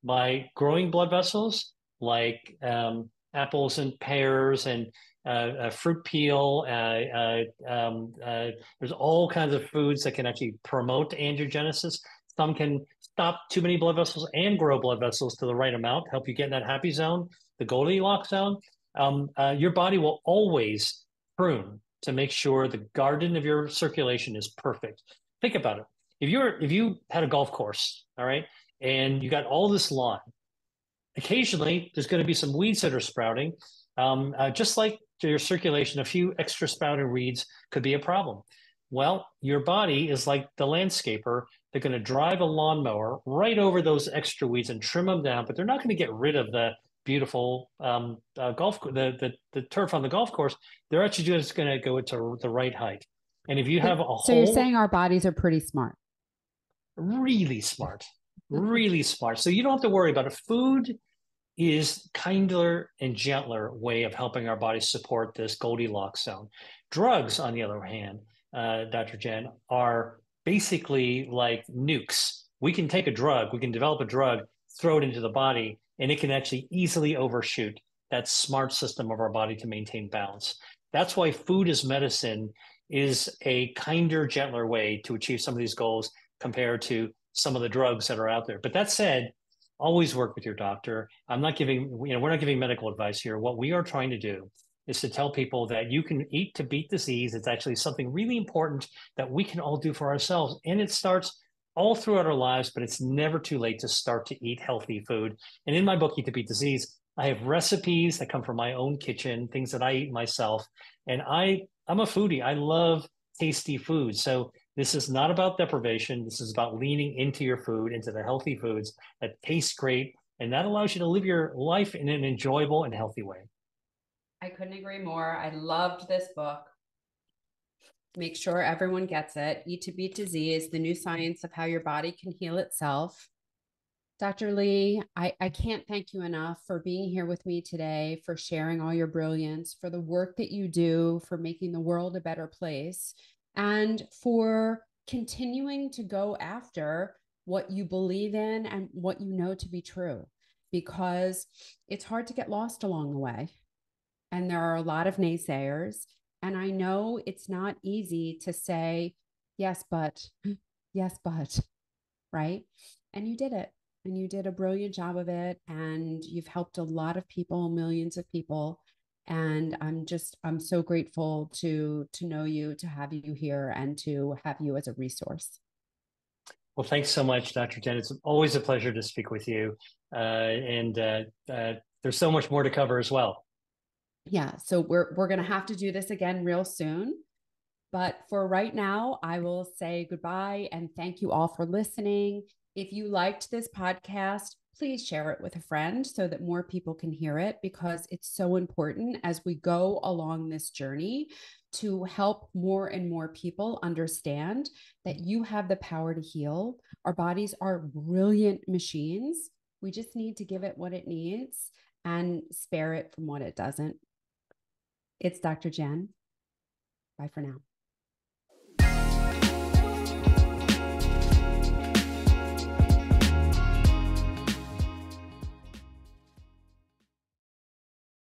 S2: by growing blood vessels, like um, apples and pears and uh, fruit peel. Uh, uh, um, uh, there's all kinds of foods that can actually promote angiogenesis. Some can stop too many blood vessels and grow blood vessels to the right amount, help you get in that happy zone, the Goldilocks zone um, your body will always prune to make sure the garden of your circulation is perfect. Think about it. If you're if you had a golf course, all right, and you got all this lawn, occasionally there's going to be some weeds that are sprouting. Um, uh, just like your circulation, a few extra sprouting weeds could be a problem. Well, your body is like the landscaper. They're going to drive a lawnmower right over those extra weeds and trim them down, but they're not going to get rid of the beautiful um, uh, golf the, the the turf on the golf course, they're actually just going to go it to the right height. And if you have a so
S1: whole, you're saying our bodies are pretty smart,
S2: really smart, really smart. So you don't have to worry about it. Food is kinder and gentler way of helping our bodies support this Goldilocks zone. Drugs, on the other hand, uh, Dr. Jenn, are basically like nukes. We can take a drug, we can develop a drug, throw it into the body, and it can actually easily overshoot that smart system of our body to maintain balance. That's why food as medicine is a kinder, gentler way to achieve some of these goals compared to some of the drugs that are out there. But that said, always work with your doctor. I'm not giving, you know, we're not giving medical advice here. What we are trying to do is to tell people that you can eat to beat disease. It's actually something really important that we can all do for ourselves. And it starts all throughout our lives, but it's never too late to start to eat healthy food. And in my book, Eat to Beat Disease, I have recipes that come from my own kitchen, things that I eat myself. And I, I'm a foodie. I love tasty food. So this is not about deprivation. This is about leaning into your food, into the healthy foods that taste great. And that allows you to live your life in an enjoyable and healthy way.
S1: I couldn't agree more. I loved this book. Make sure everyone gets it. Eat to Beat Disease, the new science of how your body can heal itself. Dr. Li, I, I can't thank you enough for being here with me today, for sharing all your brilliance, for the work that you do, for making the world a better place, and for continuing to go after what you believe in and what you know to be true, because it's hard to get lost along the way. And there are a lot of naysayers. And I know it's not easy to say, yes, but, yes, but, right? And you did it. and you did a brilliant job of it. And you've helped a lot of people, millions of people. And I'm just, I'm so grateful to to know you, to have you here, and to have you as a resource.
S2: Well, thanks so much, Dr. Jenn. It's always a pleasure to speak with you. Uh, and uh, uh, there's so much more to cover as well.
S1: Yeah. So we're we're gonna have to do this again real soon. But for right now, I will say goodbye and thank you all for listening. If you liked this podcast, please share it with a friend so that more people can hear it because it's so important as we go along this journey to help more and more people understand that you have the power to heal. Our bodies are brilliant machines. We just need to give it what it needs and spare it from what it doesn't. It's Dr. Jenn. Bye for now.